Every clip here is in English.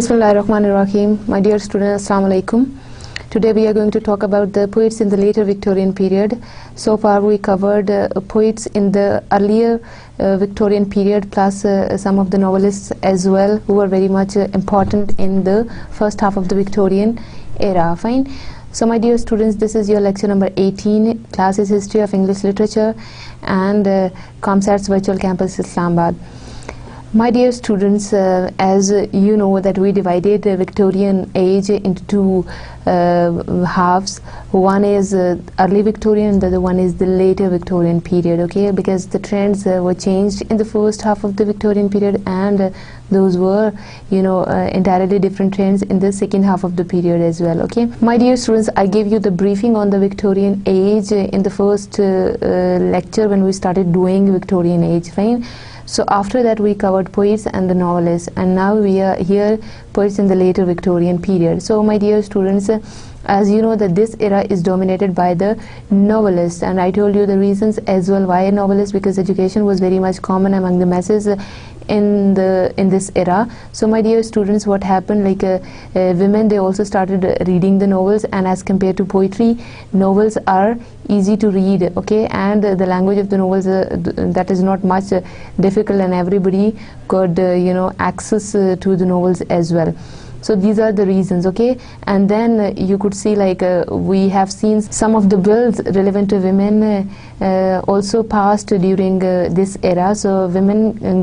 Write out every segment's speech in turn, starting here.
Bismillahirrahmanirrahim. My dear students, Assalamu alaikum. Today we are going to talk about the poets in the later Victorian period. So far we covered uh, poets in the earlier uh, Victorian period plus uh, some of the novelists as well who were very much uh, important in the first half of the Victorian era. Fine. So my dear students, this is your lecture number 18, classes history of English literature and uh, COMSATS virtual campus Islamabad. My dear students, uh, as you know that we divided the Victorian age into two uh, halves. One is uh, early Victorian the other one is the later Victorian period, okay? Because the trends uh, were changed in the first half of the Victorian period and uh, those were, you know, entirely different trends in the second half of the period as well, okay? My dear students, I gave you the briefing on the Victorian age in the first lecture when we started doing Victorian age, fine? So after that we covered poets and the novelists and now we are here poets in the later Victorian period. So my dear students, as you know that this era is dominated by the novelists and I told you the reasons as well why a novelist because education was very much common among the masses in the in this era. So my dear students what happened? Like uh, uh, women they also started reading the novels and as compared to poetry novels are easy to read okay? And uh, the language of the novels uh, that is not much uh, difficult and everybody could uh, you know access to the novels as well. So these are the reasons okay? And then uh, you could see like uh, we have seen some of the bills relevant to women uh, uh also passed during uh, this era. So women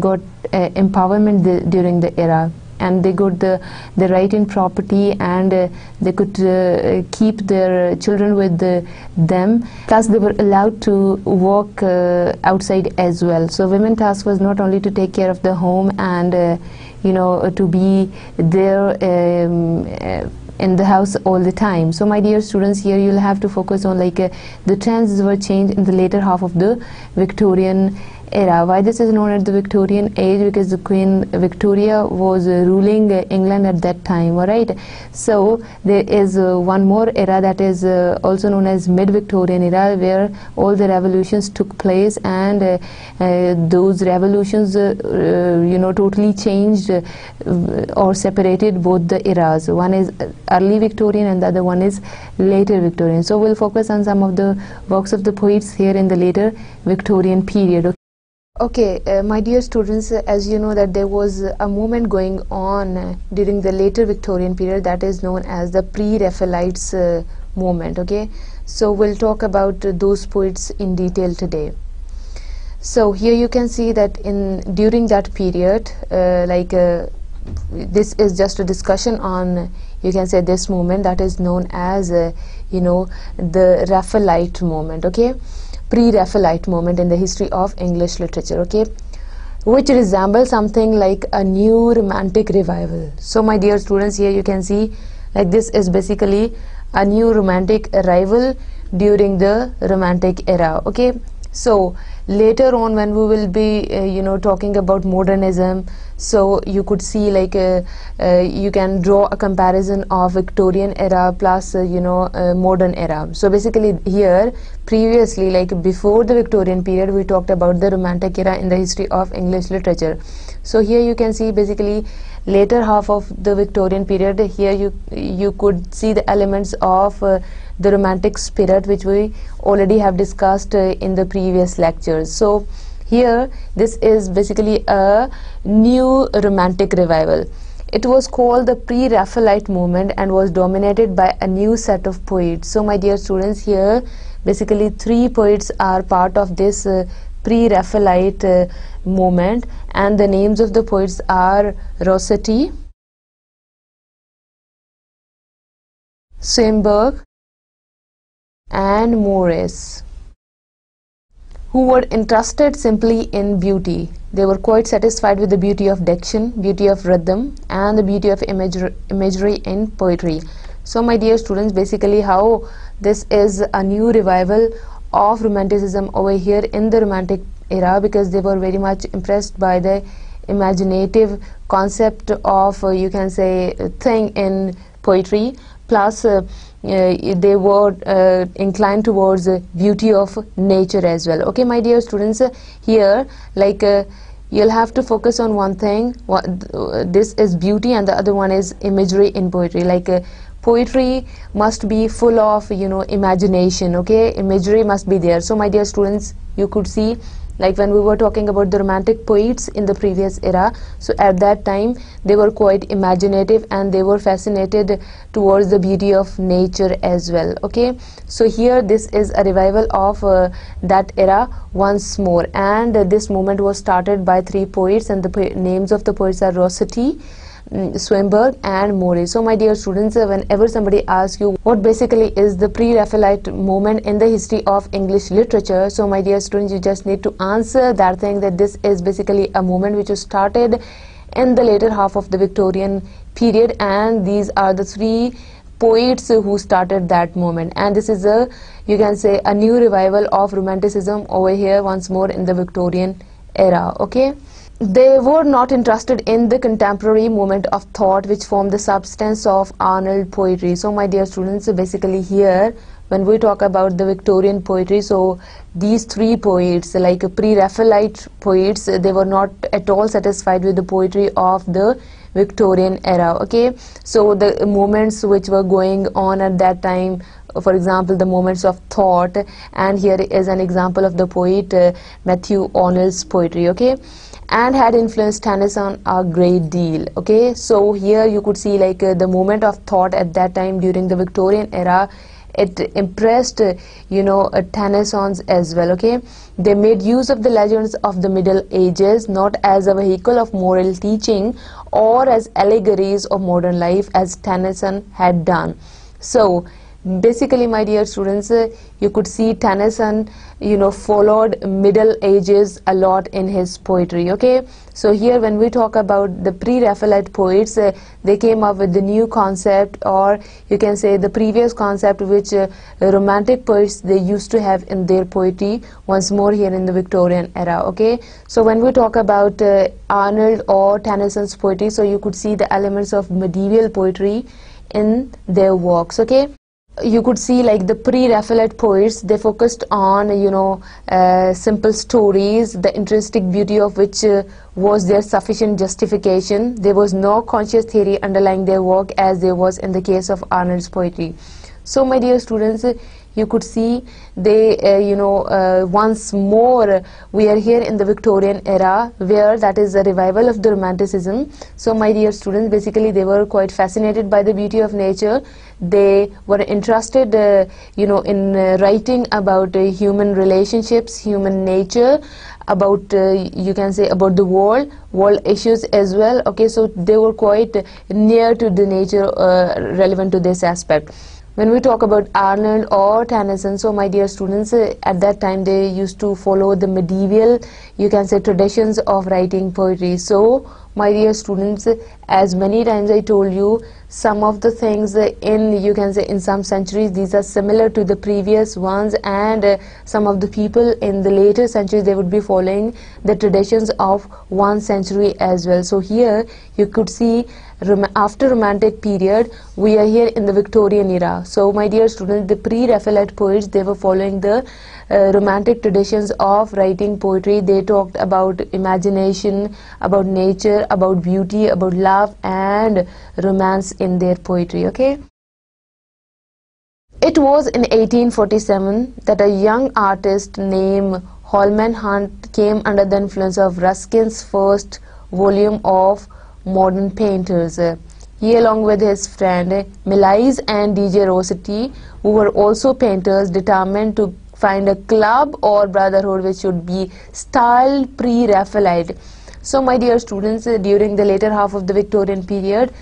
uh, empowerment during the era. And they got the the right in property and uh, they could uh, keep their children with the, them. Plus they were allowed to work uh, outside as well. So women task was not only to take care of the home and you know to be there um, in the house all the time. So my dear students here you'll have to focus on like uh, the trends were changed in the later half of the Victorian era. Why this is known as the Victorian age? Because the Queen Victoria was uh, ruling uh, England at that time, alright? So there is uh, one more era that is uh, also known as mid-Victorian era where all the revolutions took place and uh, uh, those revolutions, you know, totally changed or separated both the eras. One is early Victorian and the other one is later Victorian. So we'll focus on some of the works of the poets here in the later Victorian period. Okay, uh, my dear students, uh, as you know that there was a movement going on uh, during the later Victorian period that is known as the Pre-Raphaelites uh, movement, okay? So we'll talk about those poets in detail today. So here you can see that in during that period, like this is just a discussion on, you can say this movement that is known as, you know, the Raphaelite movement, okay? pre-Raphaelite moment in the history of English literature, okay? Which resembles something like a new romantic revival. So my dear students, here you can see like this is basically a new romantic arrival during the romantic era, okay? So later on when we will be, uh, you know, talking about modernism, so you could see like uh, uh, you can draw a comparison of Victorian era plus uh, you know uh, modern era. So basically here previously like before the Victorian period we talked about the romantic era in the history of English literature. So here you can see basically later half of the Victorian period here you you could see the elements of uh, the romantic spirit which we already have discussed uh, in the previous lectures so here this is basically a new romantic revival. It was called the pre-Raphaelite movement and was dominated by a new set of poets. So my dear students here basically three poets are part of this uh, pre-Raphaelite movement and the names of the poets are Rossetti, Swinburne and Morris who were interested simply in beauty. They were quite satisfied with the beauty of diction, beauty of rhythm, and the beauty of imagery in poetry. So, my dear students, basically, how this is a new revival of romanticism over here in the romantic era because they were very much impressed by the imaginative concept of, uh, you can say, thing in poetry. Plus uh, uh, they were uh, inclined towards the beauty of nature as well. Okay my dear students here like you'll have to focus on one thing. What this is beauty and the other one is imagery in poetry. Like uh, poetry must be full of you know imagination okay? Imagery must be there. So my dear students you could see like when we were talking about the romantic poets in the previous era so at that time they were quite imaginative and they were fascinated towards the beauty of nature as well okay? So here this is a revival of uh, that era once more. And uh, this movement was started by three poets and the po names of the poets are Rossetti Swinburne and Morris. So my dear students, uh, whenever somebody asks you what basically is the pre-Raphaelite moment in the history of English literature, so my dear students, you just need to answer that thing that this is basically a moment which was started in the later half of the Victorian period and these are the three poets who started that moment and this is a you can say a new revival of romanticism over here once more in the Victorian era okay they were not interested in the contemporary movement of thought which formed the substance of Arnold poetry. So my dear students, basically here when we talk about the Victorian poetry, so these three poets like pre-Raphaelite poets, they were not at all satisfied with the poetry of the Victorian era. Okay, so the moments which were going on at that time for example the moments of thought and here is an example of the poet uh, Matthew Arnold's poetry okay and had influenced Tennyson a great deal okay? So here you could see like uh, the moment of thought at that time during the Victorian era it impressed uh, you know uh, Tennyson's as well okay? They made use of the legends of the middle ages not as a vehicle of moral teaching or as allegories of modern life as Tennyson had done. So basically my dear students uh, you could see Tennyson you know followed middle ages a lot in his poetry okay? So here when we talk about the pre-Raphaelite poets uh, they came up with the new concept or you can say the previous concept which uh, romantic poets they used to have in their poetry once more here in the Victorian era okay? So when we talk about uh, Arnold or Tennyson's poetry so you could see the elements of medieval poetry in their works okay you could see like the pre-Raphaelite poets they focused on you know uh, simple stories the intrinsic beauty of which uh, was their sufficient justification. There was no conscious theory underlying their work as there was in the case of Arnold's poetry. So my dear students you could see they uh, you know uh, once more we are here in the Victorian era where that is a revival of the romanticism. So my dear students basically they were quite fascinated by the beauty of nature they were interested uh, you know in uh, writing about uh, human relationships human nature about uh, you can say about the world world issues as well. Okay so they were quite near to the nature relevant to this aspect when we talk about Arnold or Tennyson, so my dear students, uh, at that time they used to follow the medieval, you can say, traditions of writing poetry. So, my dear students, as many times I told you, some of the things in you can say in some centuries these are similar to the previous ones and uh, some of the people in the later centuries they would be following the traditions of one century as well so here you could see after romantic period we are here in the victorian era. So my dear students the pre-raphaelite poets they were following the uh, romantic traditions of writing poetry. They talked about imagination about nature about beauty about love and romance in their poetry okay? It was in 1847 that a young artist named Holman Hunt came under the influence of Ruskin's first volume of Modern Painters. Uh, he along with his friend uh, Millais and DG Rossetti who were also painters determined to find a club or brotherhood which should be styled pre-Raphaelite. So my dear students, uh, during the later half of the Victorian period,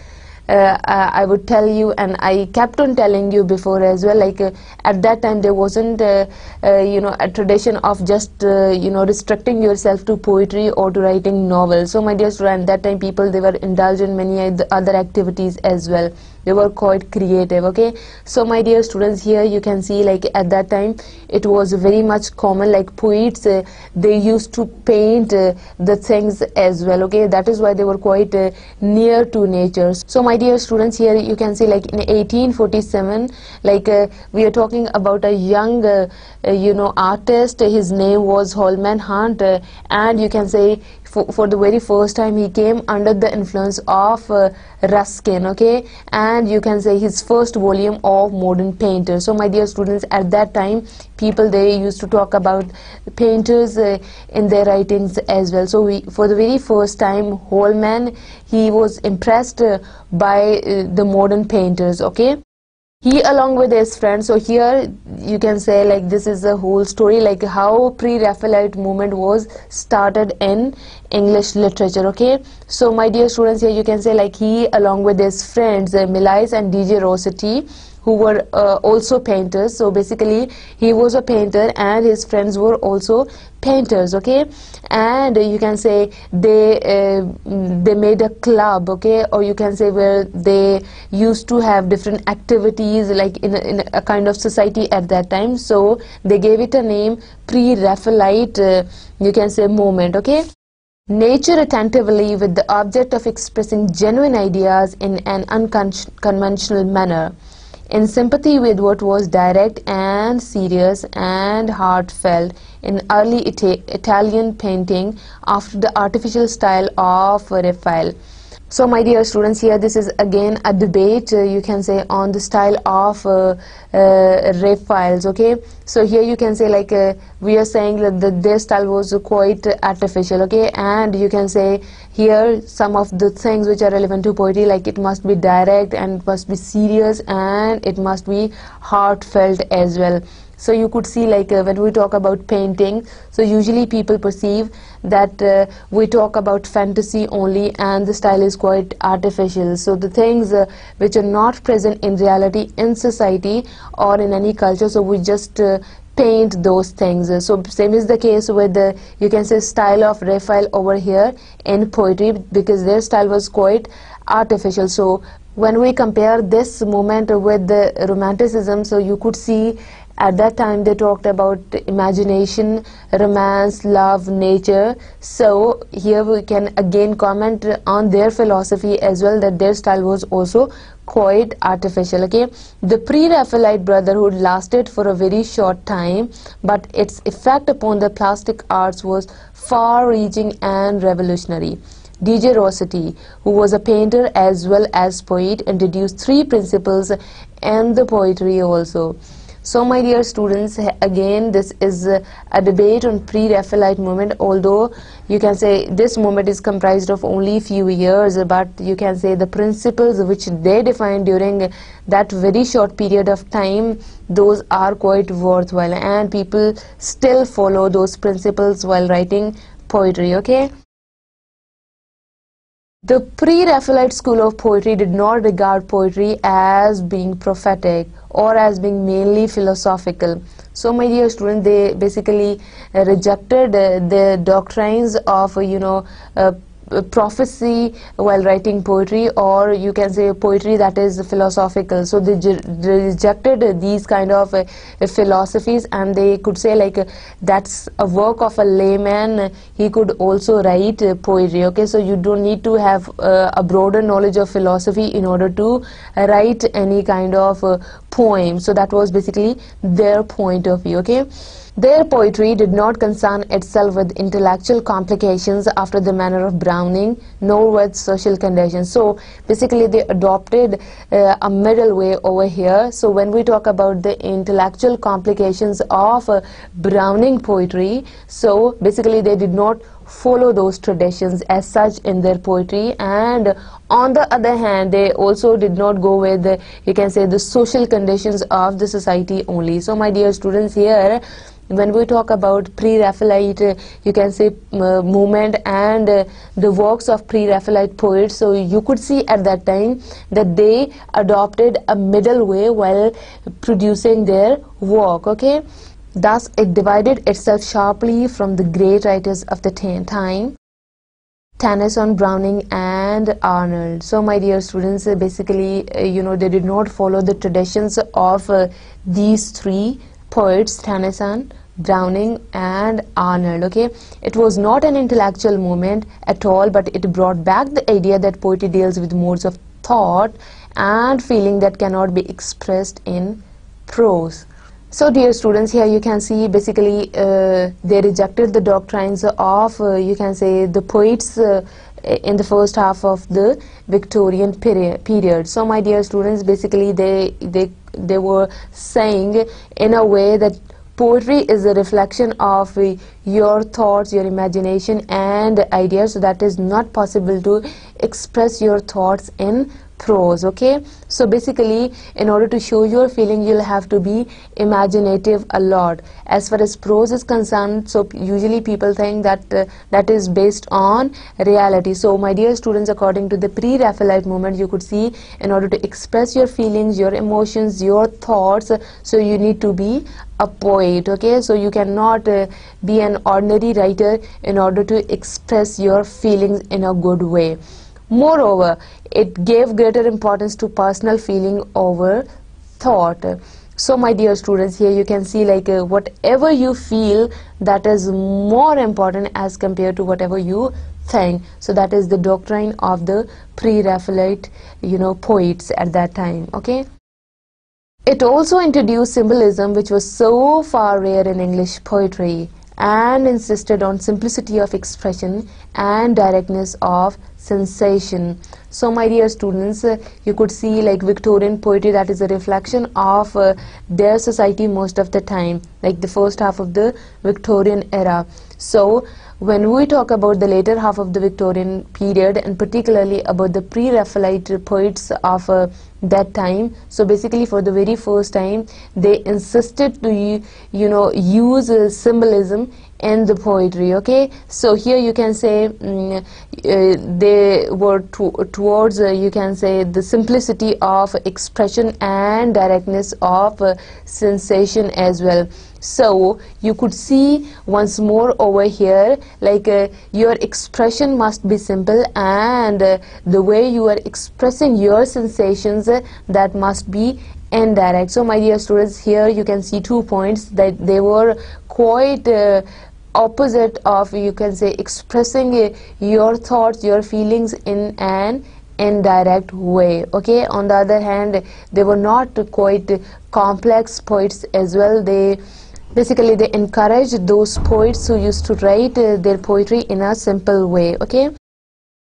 uh, I would tell you and I kept on telling you before as well like uh, at that time there wasn't uh, uh you know a tradition of just uh, you know restricting yourself to poetry or to writing novels. So my dear student at that time people they were indulged in many other activities as well they were quite creative okay? So my dear students here you can see like at that time it was very much common like poets uh, they used to paint uh, the things as well okay? That is why they were quite uh, near to nature. So my dear students here you can see like in 1847 like uh, we are talking about a young uh, uh, you know artist. His name was Holman Hunt and you can say for, for the very first time he came under the influence of uh, Ruskin okay? And you can say his first volume of modern painters so my dear students at that time people they used to talk about painters uh, in their writings as well. So we for the very first time Holman he was impressed uh, by uh, the modern painters okay he along with his friends so here you can say like this is a whole story like how pre-raphaelite movement was started in english literature okay? So my dear students here you can say like he along with his friends uh, and dg rossetti who were uh, also painters. So basically he was a painter and his friends were also painters okay? And you can say they uh, they made a club okay? Or you can say where they used to have different activities like in a, in a kind of society at that time. So they gave it a name pre-raphaelite uh, you can say movement okay? Nature attentively with the object of expressing genuine ideas in an unconventional manner in sympathy with what was direct and serious and heartfelt in early Ita Italian painting after the artificial style of Raphael. So my dear students here this is again a debate uh, you can say on the style of uh, uh, Raphaels okay so here you can say like uh, we are saying that the, their style was quite artificial okay and you can say here some of the things which are relevant to poetry like it must be direct and it must be serious and it must be heartfelt as well. So you could see like uh, when we talk about painting so usually people perceive that uh, we talk about fantasy only and the style is quite artificial. So the things uh, which are not present in reality in society or in any culture so we just uh, paint those things. So same is the case with the you can say style of Raphael over here in poetry because their style was quite artificial. So when we compare this moment with the romanticism so you could see at that time they talked about imagination romance love nature. So here we can again comment on their philosophy as well that their style was also quite artificial okay? The pre-raphaelite brotherhood lasted for a very short time but its effect upon the plastic arts was far-reaching and revolutionary. DG Rossetti, who was a painter as well as poet, introduced three principles and the poetry also. So my dear students, again this is a debate on pre-Raphaelite movement although you can say this movement is comprised of only few years but you can say the principles which they defined during that very short period of time those are quite worthwhile and people still follow those principles while writing poetry okay the pre-Raphaelite school of poetry did not regard poetry as being prophetic or as being mainly philosophical. So my dear student, they basically rejected uh, the doctrines of, you know, uh, prophecy while writing poetry or you can say poetry that is philosophical. So they, rejected these kind of uh, philosophies and they could say like uh, that's a work of a layman. He could also write uh, poetry okay? So you don't need to have uh, a broader knowledge of philosophy in order to write any kind of uh, poem. So that was basically their point of view okay their poetry did not concern itself with intellectual complications after the manner of Browning, nor with social conditions. So basically they adopted uh, a middle way over here. So when we talk about the intellectual complications of uh, Browning poetry, so basically they did not follow those traditions as such in their poetry and on the other hand they also did not go with the, you can say the social conditions of the society only so my dear students here when we talk about pre-Raphaelite, uh, you can say uh, movement and uh, the works of pre-Raphaelite poets. So you could see at that time that they adopted a middle way while producing their work. Okay, thus it divided itself sharply from the great writers of the time, Tennyson, Browning, and Arnold. So my dear students, uh, basically, uh, you know, they did not follow the traditions of uh, these three poets, Tennyson, Browning and Arnold okay it was not an intellectual movement at all but it brought back the idea that poetry deals with modes of thought and feeling that cannot be expressed in prose so dear students here you can see basically uh, they rejected the doctrines of uh, you can say the poets uh, in the first half of the Victorian period. So my dear students basically they they they were saying in a way that Poetry is a reflection of uh, your thoughts, your imagination and ideas. So that is not possible to express your thoughts in prose okay? So basically in order to show your feeling you'll have to be imaginative a lot. As far as prose is concerned so usually people think that uh, that is based on reality. So my dear students according to the pre-Raphaelite movement you could see in order to express your feelings your emotions your thoughts so you need to be a poet okay? So you cannot uh, be an ordinary writer in order to express your feelings in a good way Moreover, it gave greater importance to personal feeling over thought. So my dear students, here you can see like uh, whatever you feel that is more important as compared to whatever you think. So that is the doctrine of the pre-Raphaelite, you know, poets at that time. Okay. It also introduced symbolism which was so far rare in English poetry and insisted on simplicity of expression and directness of sensation. So my dear students, uh, you could see like Victorian poetry that is a reflection of uh, their society most of the time, like the first half of the Victorian era. So when we talk about the later half of the Victorian period and particularly about the pre-Raphaelite poets of uh, that time so basically for the very first time they insisted to you know use uh, symbolism in the poetry okay? So here you can say mm, uh, they were to towards uh, you can say the simplicity of expression and directness of uh, sensation as well. So you could see once more over here like uh, your expression must be simple and uh, the way you are expressing your sensations uh, that must be indirect so my dear students here you can see two points that they were quite uh, opposite of you can say expressing uh, your thoughts your feelings in an indirect way. Okay? On the other hand they were not quite complex poets as well. They basically they encourage those poets who used to write uh, their poetry in a simple way. Okay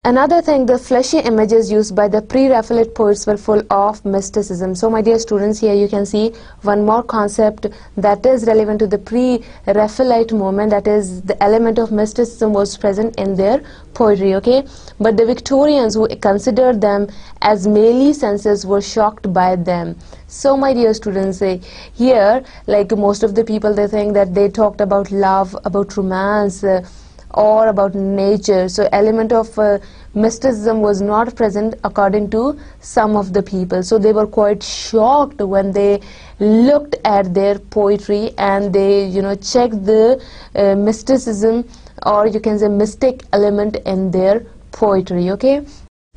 Another thing, the fleshy images used by the pre-Raphaelite poets were full of mysticism. So my dear students, here you can see one more concept that is relevant to the pre-Raphaelite movement, that is the element of mysticism was present in their poetry, okay? But the Victorians who considered them as merely senses were shocked by them. So my dear students, say here, like most of the people, they think that they talked about love, about romance, uh, or about nature. So element of uh, mysticism was not present according to some of the people. So they were quite shocked when they looked at their poetry and they, you know, checked the uh, mysticism or you can say mystic element in their poetry. Okay,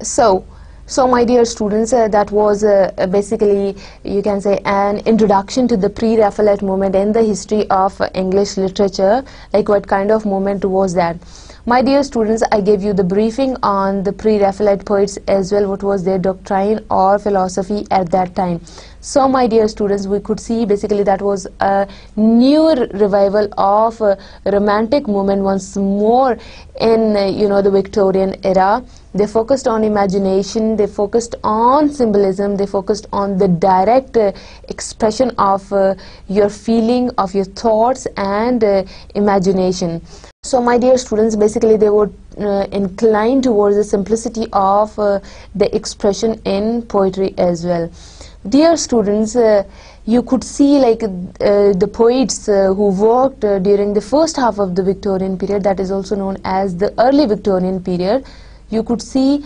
so so my dear students, uh, that was uh, uh, basically, you can say, an introduction to the pre-Raphaelite movement in the history of English literature. Like what kind of movement was that? My dear students, I gave you the briefing on the pre-Raphaelite poets as well, what was their doctrine or philosophy at that time. So my dear students, we could see basically that was a new revival of romantic movement once more in, uh, you know, the Victorian era. They focused on imagination, they focused on symbolism, they focused on the direct uh, expression of uh, your feeling, of your thoughts and imagination. So my dear students, basically they would uh, incline towards the simplicity of uh, the expression in poetry as well. Dear students, uh, you could see like uh, the poets uh, who worked uh, during the first half of the Victorian period, that is also known as the early Victorian period. You could see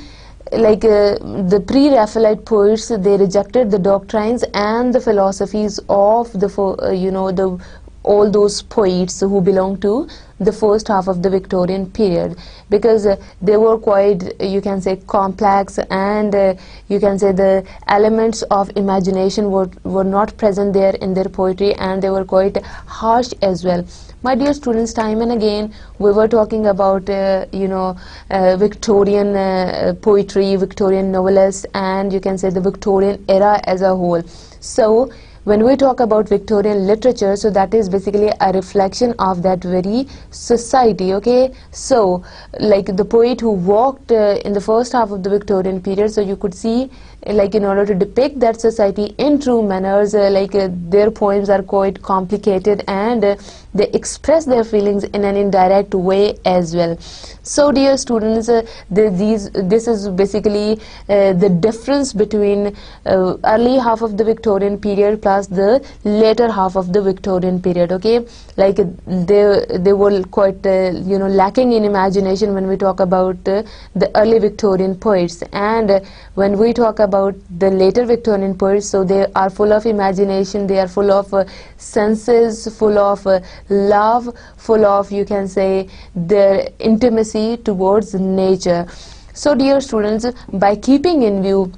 like uh, the pre-Raphaelite poets, they rejected the doctrines and the philosophies of the, uh, you know, the all those poets who belong to the first half of the Victorian period because uh, they were quite you can say complex and uh, you can say the elements of imagination were, were not present there in their poetry and they were quite harsh as well. My dear students time and again we were talking about uh, you know uh, Victorian uh, poetry Victorian novelists and you can say the Victorian era as a whole. So when we talk about Victorian literature, so that is basically a reflection of that very society, okay? So, like the poet who walked uh, in the first half of the Victorian period, so you could see like in order to depict that society in true manners uh, like uh, their poems are quite complicated and uh, they express their feelings in an indirect way as well. So dear students the, these this is basically the difference between early half of the victorian period plus the later half of the victorian period okay like they they were quite you know lacking in imagination when we talk about the early victorian poets and when we talk about the later Victorian poets. So they are full of imagination, they are full of uh, senses, full of uh, love, full of, you can say, their intimacy towards nature. So dear students, by keeping in view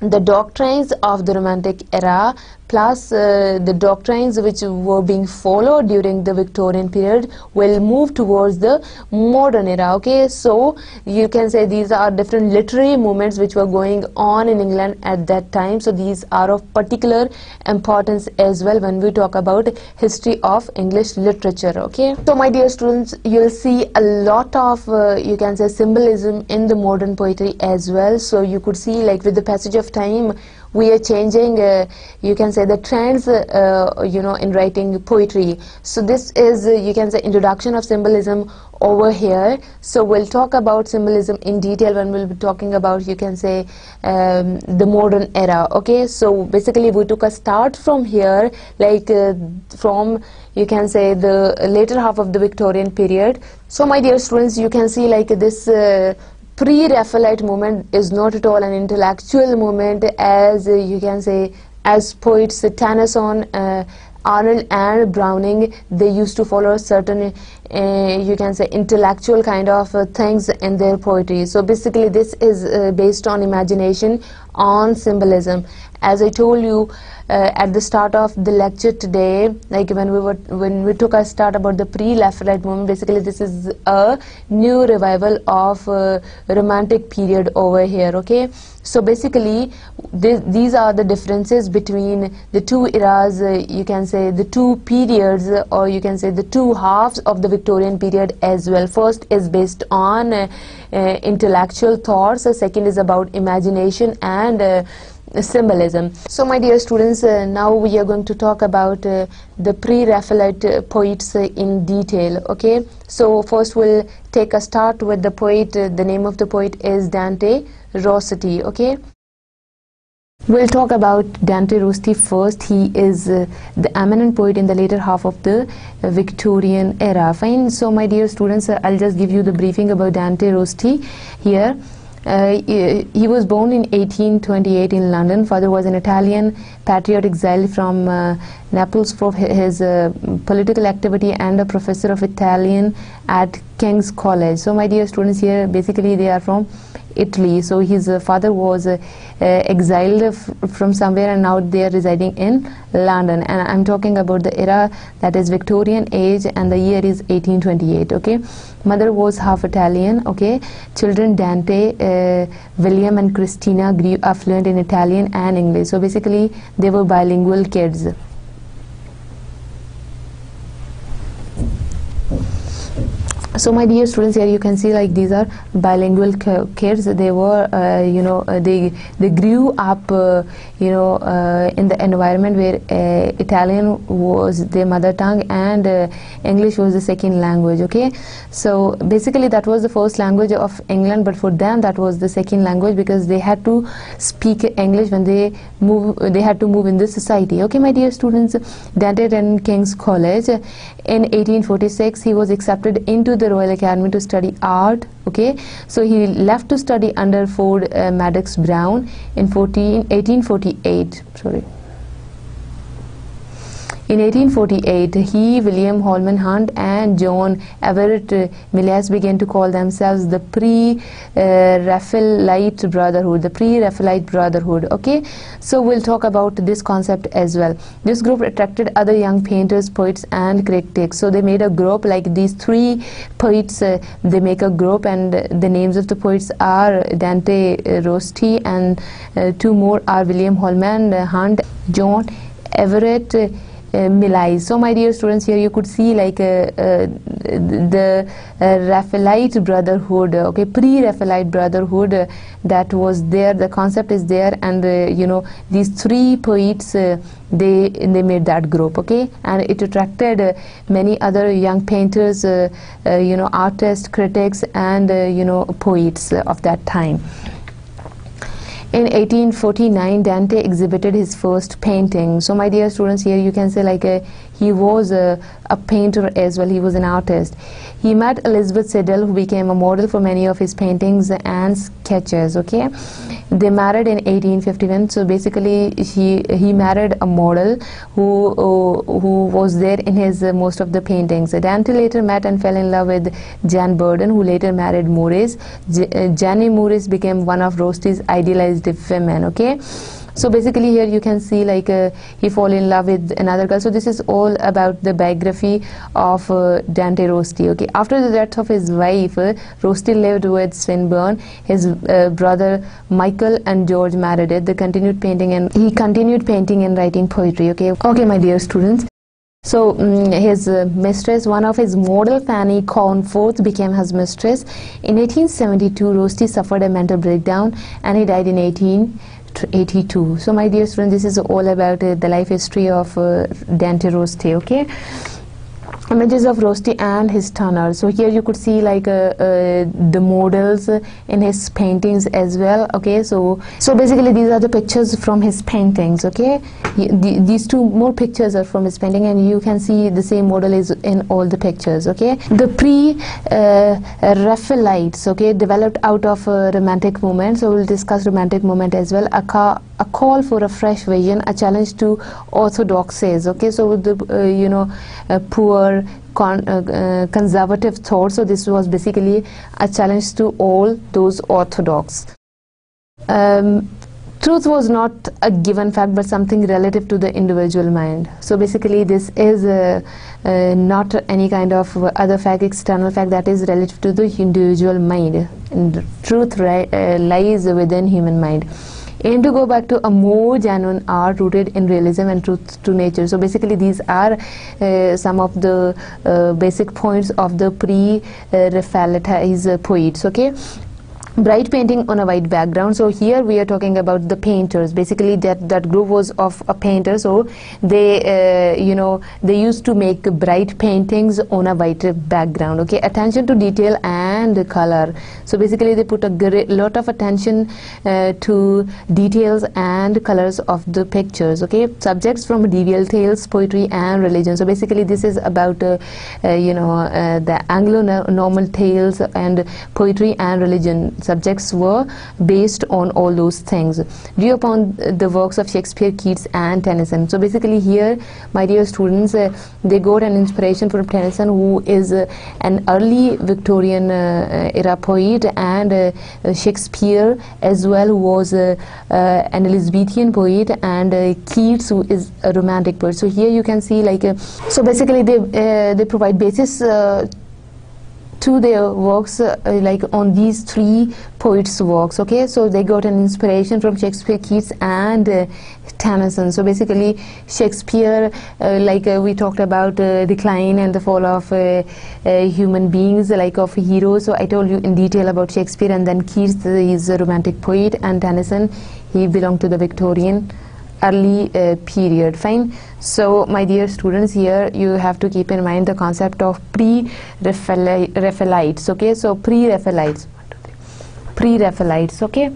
the doctrines of the Romantic era plus uh, the doctrines which were being followed during the Victorian period will move towards the modern era okay? So you can say these are different literary movements which were going on in England at that time. So these are of particular importance as well when we talk about history of English literature okay? So my dear students you'll see a lot of uh, you can say symbolism in the modern poetry as well. So you could see like with the passage of time we are changing uh, you can say the trends uh, you know in writing poetry. So this is uh, you can say introduction of symbolism over here. So we'll talk about symbolism in detail when we'll be talking about you can say um, the modern era okay? So basically we took a start from here like uh, from you can say the later half of the Victorian period. So my dear students you can see like this uh, pre-Raphaelite movement is not at all an intellectual movement as uh, you can say as poets Tennyson, uh, Arnold and Browning they used to follow certain uh, you can say intellectual kind of uh, things in their poetry. So basically this is uh, based on imagination on symbolism. As I told you uh, at the start of the lecture today like when we were when we took a start about the pre-Raphaelite movement basically this is a new revival of uh, romantic period over here okay? So basically th these are the differences between the two eras uh, you can say the two periods or you can say the two halves of the Victorian period as well. First is based on uh, intellectual thoughts the second is about imagination and uh, symbolism. So my dear students, uh, now we are going to talk about uh, the pre-Raphaelite uh, poets uh, in detail, okay? So first we'll take a start with the poet, uh, the name of the poet is Dante Rossetti, okay? We'll talk about Dante Rossetti first. He is uh, the eminent poet in the later half of the uh, Victorian era. Fine. So, my dear students, uh, I'll just give you the briefing about Dante Rossetti here. Uh, he, was born in 1828 in London. Father was an Italian patriot exiled from uh, Naples for his uh, political activity and a professor of Italian at King's College. So my dear students here, basically they are from Italy. So his uh, father was uh, uh, exiled from somewhere and now they are residing in London. And I'm talking about the era that is Victorian age and the year is 1828. Okay, mother was half Italian. Okay, children Dante, uh, William, and Christina grew up fluent in Italian and English. So basically, they were bilingual kids. so my dear students here you can see like these are bilingual kids they were uh, you know uh, they they grew up uh, you know uh, in the environment where uh, Italian was their mother tongue and uh, English was the second language okay? So basically that was the first language of England but for them that was the second language because they had to speak English when they move they had to move in this society okay my dear students? Dante in King's College in 1846 he was accepted into the Royal Academy to study art okay? So he left to study under Ford uh, Madox Brown in 14, 1848 sorry In 1848, he, William Holman Hunt, and John Everett Millais began to call themselves the Pre-Raphaelite Brotherhood. The Pre-Raphaelite Brotherhood. Okay, so we'll talk about this concept as well. This group attracted other young painters, poets, and critics. So they made a group like these three poets. Uh, they make a group, and the names of the poets are Dante Rossetti, and uh, two more are William Holman Hunt, John Everett. Uh, uh, So my dear students here you could see like uh, uh, the uh, Raphaelite brotherhood okay pre-Raphaelite brotherhood uh, that was there the concept is there and uh, you know these three poets they they made that group okay? And it attracted many other young painters you know artists critics and you know poets of that time in 1849 Dante exhibited his first painting. So my dear students here you can say like a, he was a, a painter as well. He was an artist. He met Elizabeth Siddal who became a model for many of his paintings and sketches okay? They married in 1851 so basically he he married a model who who was there in his uh, most of the paintings. Dante later met and fell in love with Jan Burden who later married Morris. J uh, Jane Morris became one of Rossetti's idealized women okay so basically here you can see like uh, he fall in love with another girl. So this is all about the biography of uh, Dante Rossetti okay? After the death of his wife uh, Rossetti lived with Swinburne. His uh, brother Michael and George Meredith they continued painting and he continued painting and writing poetry okay? Okay my dear students. So um, his uh, mistress, one of his model Fanny Cornforth became his mistress. In 1872, Rossetti suffered a mental breakdown and he died in 18 82 so my dear students this is all about uh, the life history of uh, Dante Rossetti okay images of Rossetti and his tunnel. So here you could see like uh, uh, the models in his paintings as well okay? So so basically these are the pictures from his paintings okay? The, these two more pictures are from his painting and you can see the same model is in all the pictures okay? The pre uh, okay developed out of a romantic movement so we'll discuss romantic movement as well. A, a call for a fresh vision a challenge to orthodoxies okay? So the uh, you know uh, poor con uh, uh, conservative thought so this was basically a challenge to all those orthodox. Um, truth was not a given fact but something relative to the individual mind. So basically this is uh, uh, not any kind of other fact external fact that is relative to the individual mind. And truth uh, lies within human mind aim to go back to a more genuine art rooted in realism and truth to nature. So basically these are uh, some of the uh, basic points of the pre-Raphaelite uh, poets. Okay, bright painting on a white background. So here we are talking about the painters. Basically that that group was of a painter. So they uh, you know they used to make bright paintings on a white background okay? Attention to detail and color. So basically they put a lot of attention uh, to details and colors of the pictures okay? Subjects from medieval tales poetry and religion. So basically this is about uh, uh you know uh, the anglo-norman tales and poetry and religion subjects were based on all those things due upon the works of Shakespeare, Keats and Tennyson. So basically here my dear students uh, they got an inspiration from Tennyson who is uh, an early Victorian uh, era poet and uh, Shakespeare as well who was uh, uh, an Elizabethan poet and Keats who is a romantic poet. So here you can see like so basically they they provide basis to their works uh, like on these three poets works okay? So they got an inspiration from Shakespeare Keats and uh, Tennyson. So basically Shakespeare uh, like uh, we talked about uh, decline and the fall of uh, human beings like of heroes. So I told you in detail about Shakespeare and then Keats is a romantic poet and Tennyson he belonged to the Victorian early uh, period. Fine. So my dear students here you have to keep in mind the concept of pre-Raphaelites okay? So pre-Raphaelites. pre-Raphaelites okay?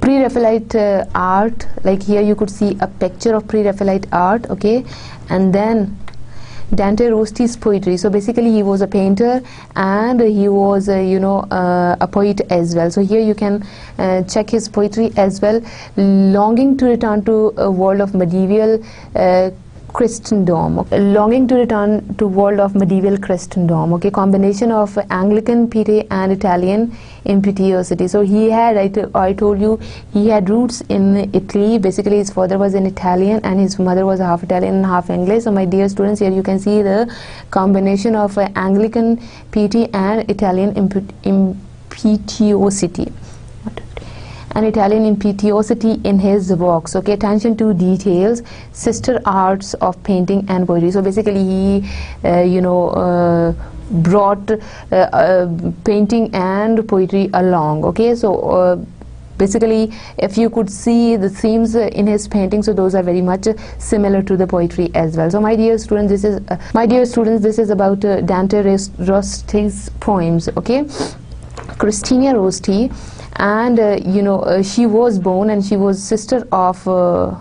pre-Raphaelite uh, art. Like here you could see a picture of pre-Raphaelite art okay? And then Dante Rossetti's poetry. So basically he was a painter and he was a, you know uh, a poet as well. So here you can uh, check his poetry as well. Longing to return to a world of medieval uh, Christendom, longing to return to world of medieval Christendom. Okay, combination of Anglican piety and Italian impetuosity. So he had, I, told you, he had roots in Italy. Basically, his father was an Italian and his mother was half Italian and half English. So my dear students, here you can see the combination of Anglican piety and Italian impetuosity and Italian impetuosity in his works. Okay, attention to details, sister arts of painting and poetry. So basically, he, uh, you know. Uh, brought uh, uh painting and poetry along okay so uh, basically if you could see the themes in his painting so those are very much similar to the poetry as well so my dear students this is uh, my dear students this is about uh, Dante Rossetti's poems okay Christina Rossetti and uh, you know uh, she was born and she was sister of uh,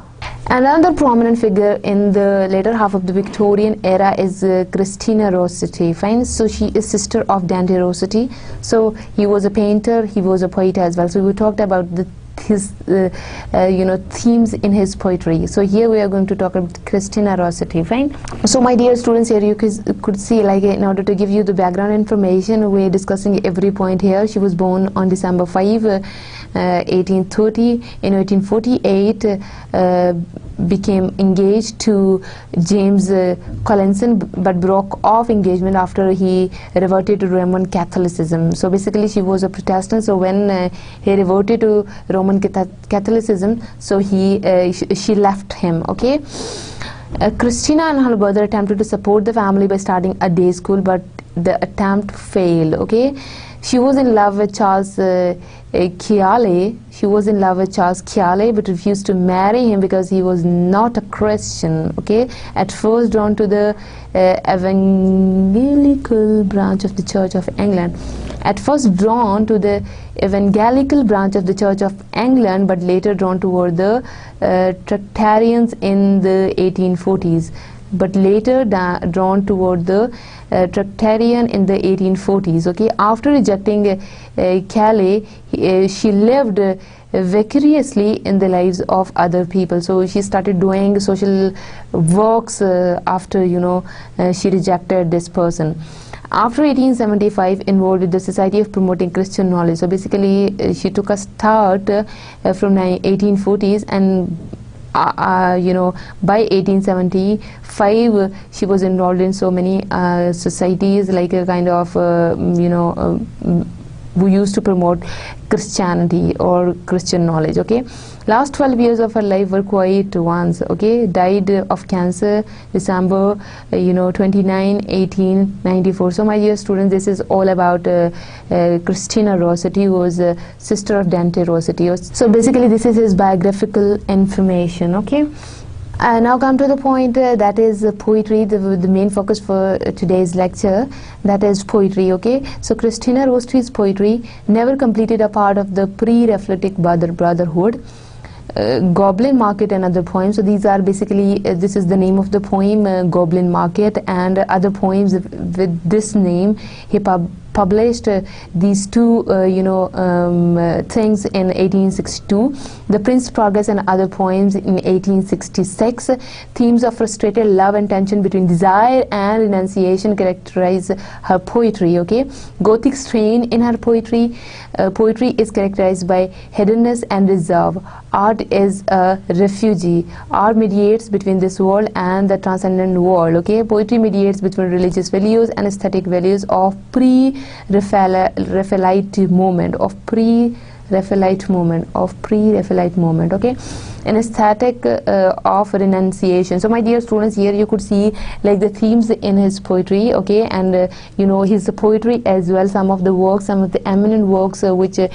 Another prominent figure in the later half of the Victorian era is uh, Christina Rossetti. Fine, so she is sister of Dante Rossetti. So he was a painter, he was a poet as well. So we talked about the his uh, uh, you know themes in his poetry. So here we are going to talk about Christina Rossetti fine so my dear students here you could see like in order to give you the background information we're discussing every point here. She was born on December 5 uh, 1830 in 1848 uh, became engaged to James uh, Collinson but broke off engagement after he reverted to Roman Catholicism. So basically she was a Protestant so when uh, he reverted to Roman Catholicism so he uh, sh she left him okay. Uh, Christina and her brother attempted to support the family by starting a day school but the attempt failed okay she was in love with Charles uh, Cayley. She was in love with Charles Cayley but refused to marry him because he was not a Christian. Okay, at first drawn to the uh, evangelical branch of the Church of England. At first drawn to the evangelical branch of the Church of England, but later drawn toward the uh, Tractarians in the 1840s but later drawn toward the Tractarian in the 1840s. Okay, after rejecting uh, uh, Cayley, uh, she lived uh, vicariously in the lives of other people. So she started doing social works uh, after you know she rejected this person. After 1875, involved with the Society of Promoting Christian Knowledge. So basically, she took a start from 1840s and uh, uh, you know by 1875 she was enrolled in so many uh, societies like a kind of you know who used to promote Christianity or Christian knowledge okay last 12 years of her life were quiet ones okay died of cancer December uh, you know 29 1894 so my dear students this is all about uh, uh, Christina Rossetti who was a sister of Dante Rossetti so basically this is his biographical information okay uh, now come to the point uh, that is uh, poetry, the, the main focus for uh, today's lecture, that is poetry, okay? So Christina Rossetti's poetry never completed a part of the pre-Raphaelitic brother brotherhood. Uh, Goblin Market and other poems. So these are basically, uh, this is the name of the poem, Goblin Market, and other poems with this name he pub published uh, these two, uh, you know, um, uh, things in 1862. The Prince Progress and Other Poems in 1866. Themes of frustrated love and tension between desire and renunciation characterize her poetry. Okay, Gothic strain in her poetry. Poetry is characterized by hiddenness and reserve. Art is a refugee. Art mediates between this world and the transcendent world. Okay, poetry mediates between religious values and aesthetic values of pre Raphaelite movement of pre Raphaelite movement of pre-Raphaelite movement okay? an aesthetic uh, of renunciation. So my dear students here you could see like the themes in his poetry okay? And uh, you know his poetry as well some of the works some of the eminent works uh, which uh,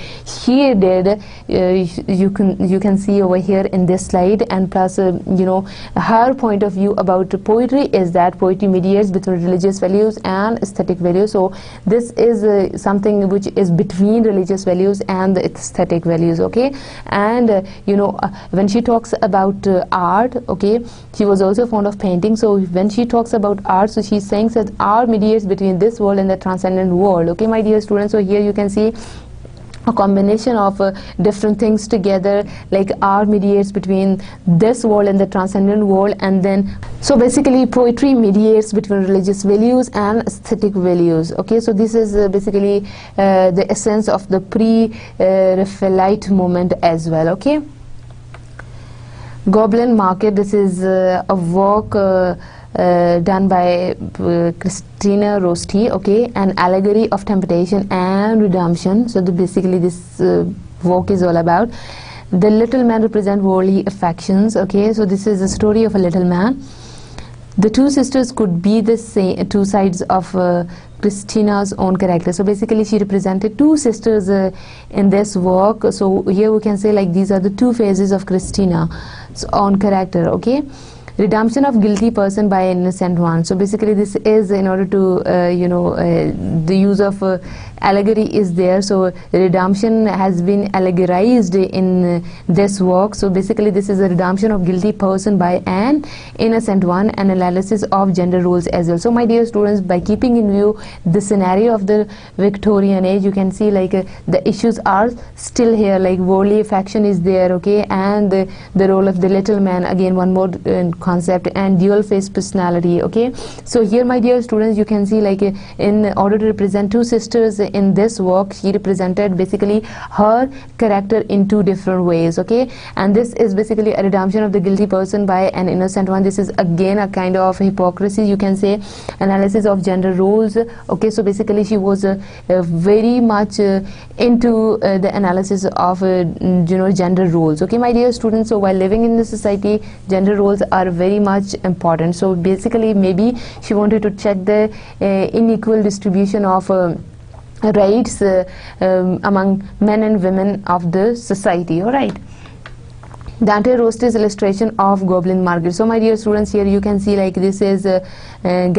he did uh, you can you can see over here in this slide. And plus uh, you know her point of view about poetry is that poetry mediates between religious values and aesthetic values. So this is something which is between religious values and the aesthetic values okay? And you know when she talks about uh, art okay? She was also fond of painting so when she talks about art so she's saying that art mediates between this world and the transcendent world okay my dear students? So here you can see a combination of uh, different things together like art mediates between this world and the transcendent world and then so basically poetry mediates between religious values and aesthetic values okay? So this is uh, basically uh, the essence of the pre-Raphaelite movement as well okay Goblin Market this is uh, a work uh, uh, done by uh, Christina Rossetti, okay, an allegory of temptation and redemption. So the, basically this uh, work is all about. The little man represents worldly affections, okay, so this is the story of a little man. The two sisters could be the same, two sides of uh, Christina's own character. So basically she represented two sisters uh, in this work. So here we can say like these are the two phases of Christina's own character, okay redemption of guilty person by innocent one. So basically this is in order to uh, you know uh, the use of uh, allegory is there. So redemption has been allegorized in this work. So basically this is a redemption of guilty person by an innocent one and analysis of gender roles as well. So my dear students by keeping in view the scenario of the victorian age you can see like uh, the issues are still here. Like worldly affection is there okay? And the, the role of the little man. Again one more uh, concept and dual face personality okay? So here my dear students you can see like in order to represent two sisters in this work she represented basically her character in two different ways okay? And this is basically a redemption of the guilty person by an innocent one. This is again a kind of hypocrisy you can say analysis of gender roles okay? So basically she was uh, uh, very much uh, into uh, the analysis of uh, you know gender roles okay my dear students? So while living in the society gender roles are very much important so basically maybe she wanted to check the uh, unequal distribution of rights uh, um, among men and women of the society all right Dante Rossetti's illustration of Goblin Market. So my dear students here you can see like this is a, a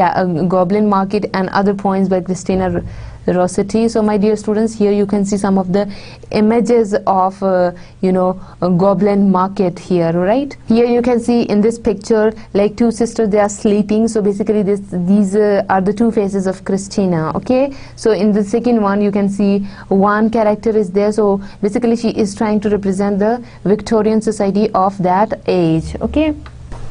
Goblin Market and other points by Christina Rossetti. So my dear students, here you can see some of the images of, uh, you know, goblin market here, right? Here you can see in this picture, like two sisters, they are sleeping. So basically this, these uh, are the two faces of Christina, okay? So in the second one, you can see one character is there. So basically she is trying to represent the Victorian society of that age, okay?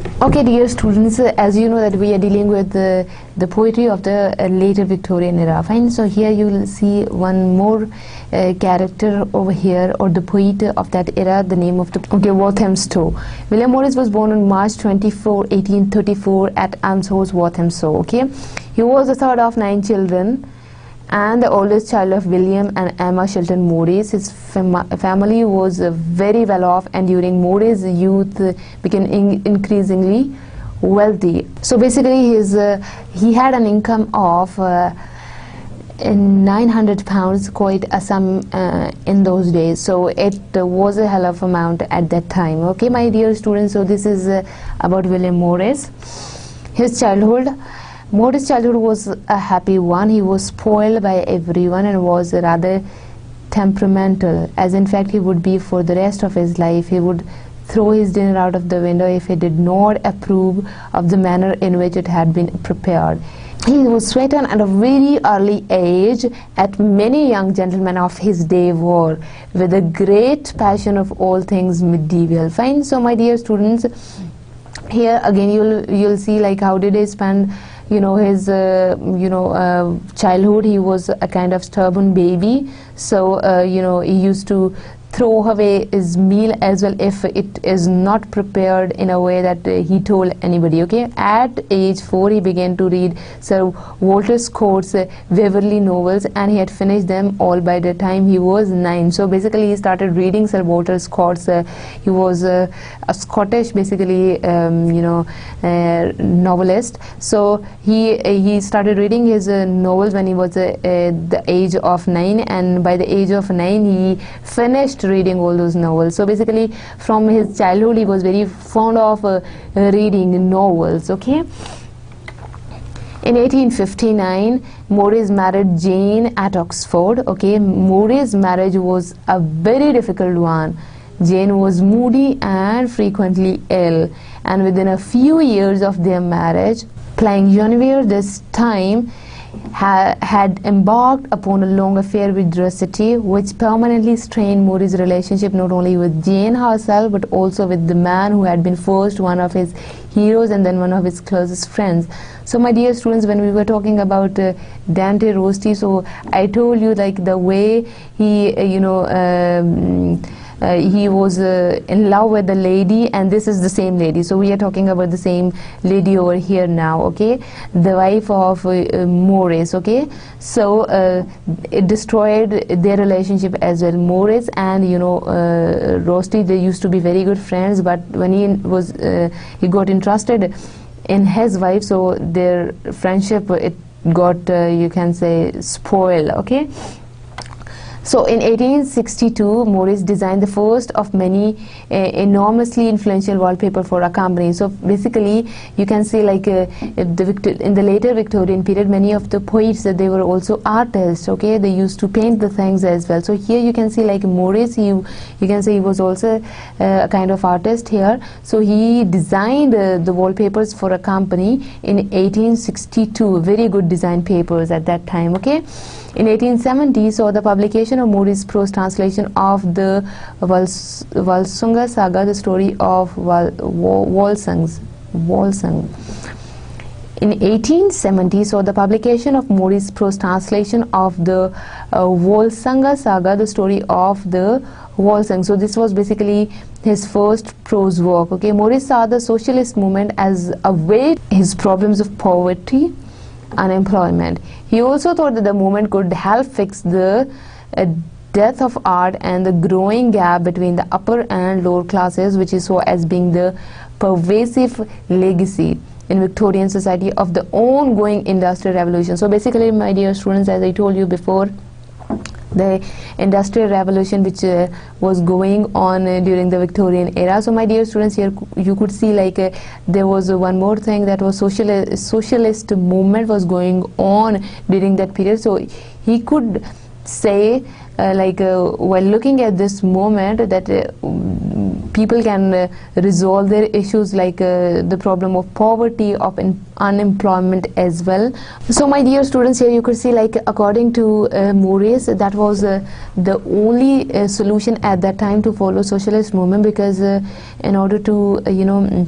Okay, dear students, uh, as you know that we are dealing with the, the poetry of the uh, later Victorian era. Fine, so here you will see one more uh, character over here or the poet of that era, the name of the, okay, Walthamstow. William Morris was born on March 24, 1834 at Elm House, Walthamstow, okay. He was the third of nine children and the oldest child of William and Emma Shelton Morris. His fam family was uh, very well off and during Morris' youth uh, became in increasingly wealthy. So basically his, uh, he had an income of uh, 900 pounds quite a sum uh, in those days so it uh, was a hell of amount at that time okay my dear students so this is uh, about William Morris his childhood Morris' childhood was a happy one. He was spoiled by everyone and was rather temperamental, as in fact he would be for the rest of his life. He would throw his dinner out of the window if he did not approve of the manner in which it had been prepared. He was threatened at a very early age, at many young gentlemen of his day were, with a great passion of all things medieval. Fine, so my dear students, here again you'll you'll see like how did he spend you know his uh, you know uh, childhood he was a kind of stubborn baby. So uh, you know he used to throw away his meal as well if it is not prepared in a way that uh, he told anybody okay? At age 4 he began to read sir walter scott's uh, waverley novels and he had finished them all by the time he was 9 so basically he started reading sir walter scott's uh, he was uh, a scottish basically um, you know uh, novelist. So he uh, he started reading his novels when he was the age of 9 and by the age of 9 he finished reading all those novels. So basically from his childhood he was very fond of uh, reading novels, okay. In 1859, Morris married Jane at Oxford. Okay, Morris' marriage was a very difficult one. Jane was moody and frequently ill, and within a few years of their marriage, playing Guinevere this time, ha- had embarked upon a long affair with Rossetti, which permanently strained Maury's relationship not only with Jane herself but also with the man who had been first one of his heroes and then one of his closest friends. So, my dear students, when we were talking about uh, Dante Rossetti, so I told you like the way he, uh, you know. Um, he was uh, in love with the lady and this is the same lady. So we are talking about the same lady over here now okay? The wife of uh, uh, Morris okay? So uh, it destroyed their relationship as well Morris and you know uh, Rossetti they used to be very good friends but when he was uh, he got interested in his wife so their friendship it got uh, you can say spoiled okay so in 1862, Morris designed the first of many uh, enormously influential wallpaper for a company. So basically, you can see like uh, the in the later Victorian period, many of the poets uh, they were also artists. Okay, they used to paint the things as well. So here you can see like Morris, he you can say he was also a kind of artist here. So he designed the wallpapers for a company in 1862. Very good design papers at that time. Okay. In 1870, saw the publication of Maury's prose translation of the Vals- Volsunga saga, the story of Val- Wa- Volsungs. Volsung. In 1870, saw the publication of Maury's prose translation of the uh, saga, the story of the Volsung. So this was basically his first prose work. Okay, Morris saw the socialist movement as a way his problems of poverty unemployment. He also thought that the movement could help fix the uh, death of art and the growing gap between the upper and lower classes, which is so as being the pervasive legacy in Victorian society of the ongoing industrial revolution. So basically, my dear students, as I told you before, the industrial revolution which uh, was going on uh, during the victorian era. So my dear students here you could see like uh, there was one more thing that was socialist socialist movement was going on during that period. So he could say like uh, while looking at this moment that uh, people can uh, resolve their issues like uh, the problem of poverty of unemployment as well. So my dear students here you could see like according to uh, Morris that was uh, the only uh, solution at that time to follow socialist movement because uh, in order to uh, you know mm,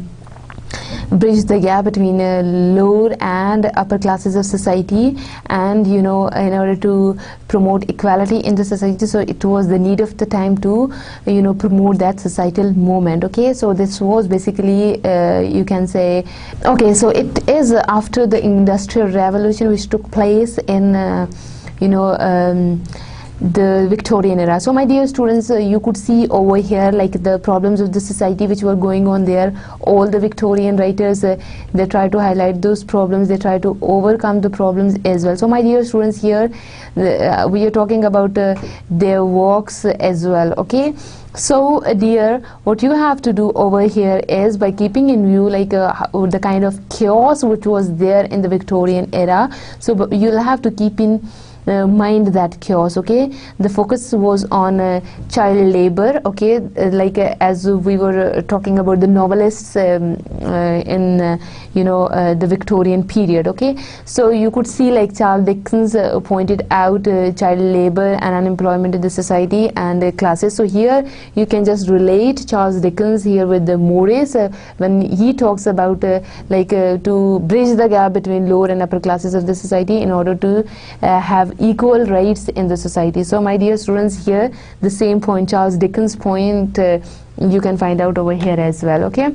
bridge the gap between uh, lower and upper classes of society and you know in order to promote equality in the society. So it was the need of the time to you know promote that societal movement okay? So this was basically uh, you can say okay so it is after the industrial revolution which took place in uh, you know um, the Victorian era. So my dear students, uh, you could see over here like the problems of the society which were going on there. All the Victorian writers, uh, they try to highlight those problems, they try to overcome the problems as well. So my dear students here, the, uh, we are talking about uh, their works as well, okay? So, uh, dear, what you have to do over here is by keeping in view like uh, the kind of chaos which was there in the Victorian era. So, you'll have to keep in uh, mind that chaos okay? The focus was on uh, child labor okay? Uh, like uh, as we were uh, talking about the novelists um, uh, in you know the victorian period okay? So you could see like charles dickens pointed out child labor and unemployment in the society and classes. So here you can just relate charles dickens here with the morris uh, when he talks about like to bridge the gap between lower and upper classes of the society in order to have equal rights in the society. So my dear students here the same point charles dickens point uh, you can find out over here as well okay?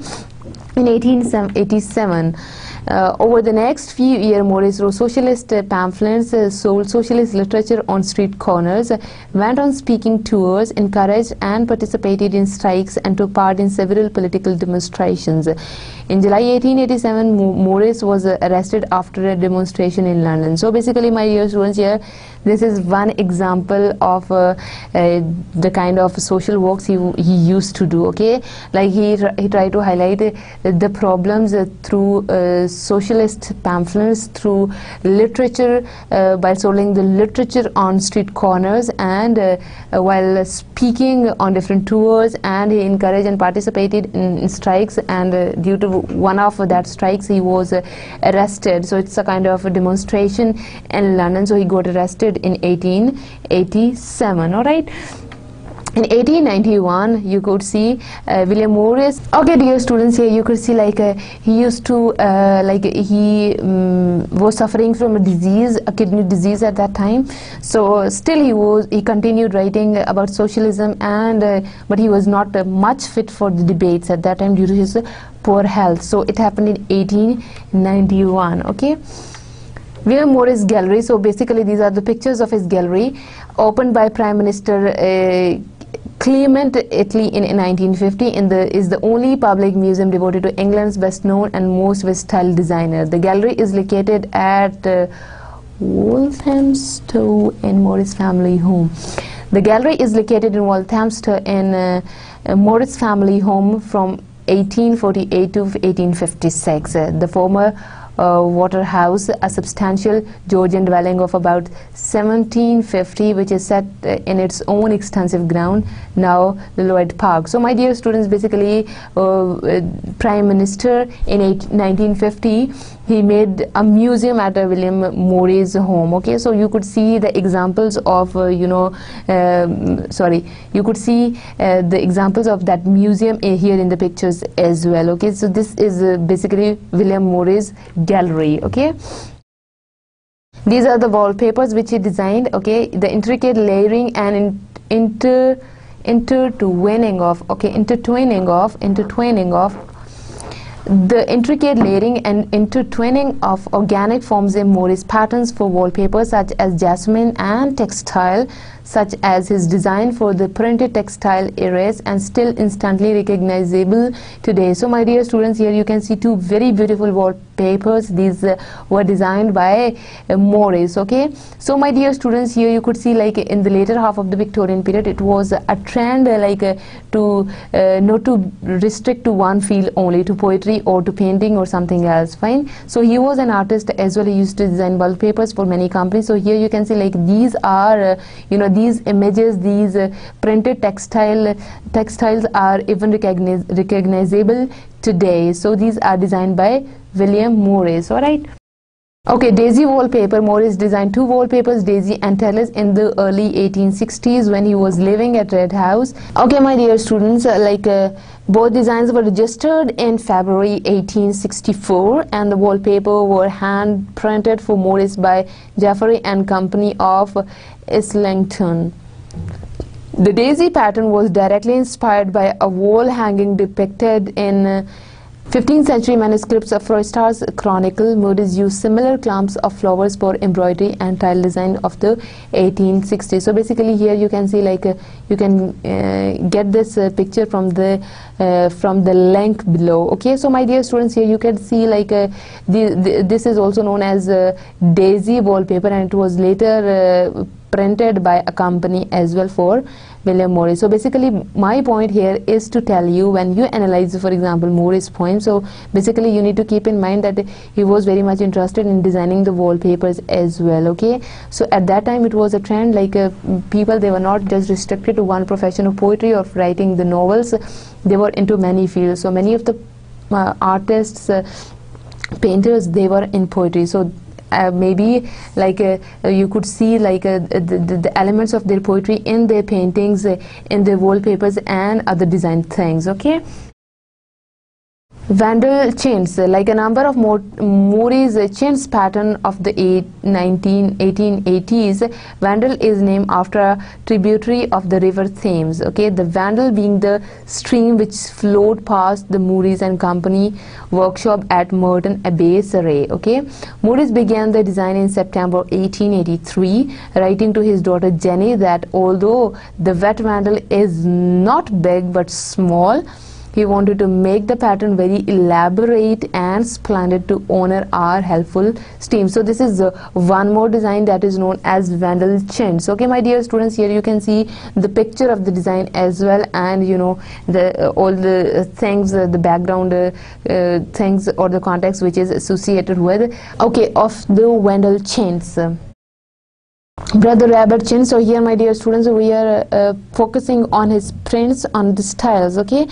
In 1887 uh, over the next few years, Morris wrote socialist uh, pamphlets, uh, sold socialist literature on street corners, uh, went on speaking tours, encouraged and participated in strikes, and took part in several political demonstrations. In July 1887, Mo- Morris was uh, arrested after a demonstration in London. So, basically, my dear students, here this is one example of uh, uh, the kind of social works he, he used to do. Okay, like he he tried to highlight uh, the problems uh, through uh, socialist pamphlets through literature uh, by selling the literature on street corners and uh, uh, while speaking on different tours and he encouraged and participated in, in strikes and uh, due to one of that strikes he was uh, arrested. So it's a kind of a demonstration in London. So he got arrested in 1887 all right in 1891 you could see uh, William Morris. Okay dear students here you could see like uh, he used to uh, like he um, was suffering from a disease a kidney disease at that time. So still he was he continued writing about socialism and uh, but he was not uh, much fit for the debates at that time due to his poor health. So it happened in 1891 okay? William Morris Gallery. So basically, these are the pictures of his gallery, opened by Prime Minister uh, Clement Attlee in, in 1950 in the, is the only public museum devoted to England's best known and most versatile designer. The gallery is located at uh, Walthamstow in Morris family home. The gallery is located in Walthamstow in uh, Morris family home from 1848 to 1856. Uh, the former uh, water house, a substantial Georgian dwelling of about 1750, which is set uh, in its own extensive ground, now Lloyd Park. So, my dear students, basically, uh, uh Prime Minister in 1950 he made a museum at uh, William Morris home okay? So you could see the examples of uh, you know um, sorry you could see uh, the examples of that museum here in the pictures as well okay? So this is uh, basically William Morris gallery okay? These are the wallpapers which he designed okay? The intricate layering and in, inter intertwining of okay? Intertwining of intertwining of the intricate layering and intertwining of organic forms in Morris patterns for wallpapers such as jasmine and textile such as his design for the printed textile erase and still instantly recognizable today. So my dear students here you can see two very beautiful wallpapers. These uh, were designed by uh, Morris okay. So my dear students here you could see like in the later half of the Victorian period it was a trend uh, like uh, to uh, not to restrict to one field only to poetry or to painting or something else fine. So he was an artist as well he used to design wallpapers for many companies. So here you can see like these are you know these images these uh, printed textile textiles are even recogniz recognizable today. So these are designed by William Morris all right Okay, Daisy wallpaper. Morris designed two wallpapers, Daisy and Trellis, in the early 1860s when he was living at Red House. Okay, my dear students, uh, like uh, both designs were registered in February 1864 and the wallpaper were hand printed for Morris by Jeffrey and Company of Islington. The daisy pattern was directly inspired by a wall hanging depicted in uh, 15th century manuscripts of Froissart's Chronicle, Morris used similar clumps of flowers for embroidery and tile design of the 1860s. So basically here you can see like uh, you can uh, get this uh, picture from the uh, from the link below. Okay, so my dear students here you can see like uh, the, the, this is also known as uh, Daisy wallpaper and it was later printed by a company as well for William Morris. So basically my point here is to tell you when you analyze for example Morris poem so basically you need to keep in mind that he was very much interested in designing the wallpapers as well okay. So at that time it was a trend like uh, people they were not just restricted to one profession of poetry or writing the novels they were into many fields so many of the uh, artists uh, painters they were in poetry so uh, maybe like uh, you could see like uh, the, the, elements of their poetry in their paintings uh, in their wallpapers and other design things okay Wandle chintz, like a number of Morris chintz pattern of the 19, 1880s, Wandle is named after a tributary of the river Thames. Okay, the Wandle being the stream which flowed past the Morris and Company workshop at Merton Abbey, Surrey. Okay, Morris began the design in September 1883, writing to his daughter Jenny that although the wet Wandle is not big but small, he wanted to make the pattern very elaborate and splendid to honor our helpful steam so this is uh, one more design that is known as Wandle chintz okay my dear students here you can see the picture of the design as well and you know the uh, all the things uh, the background uh, uh, things or the context which is associated with okay of the Wandle chintz brother rabbit chin so here my dear students we are uh, focusing on his prints on the styles okay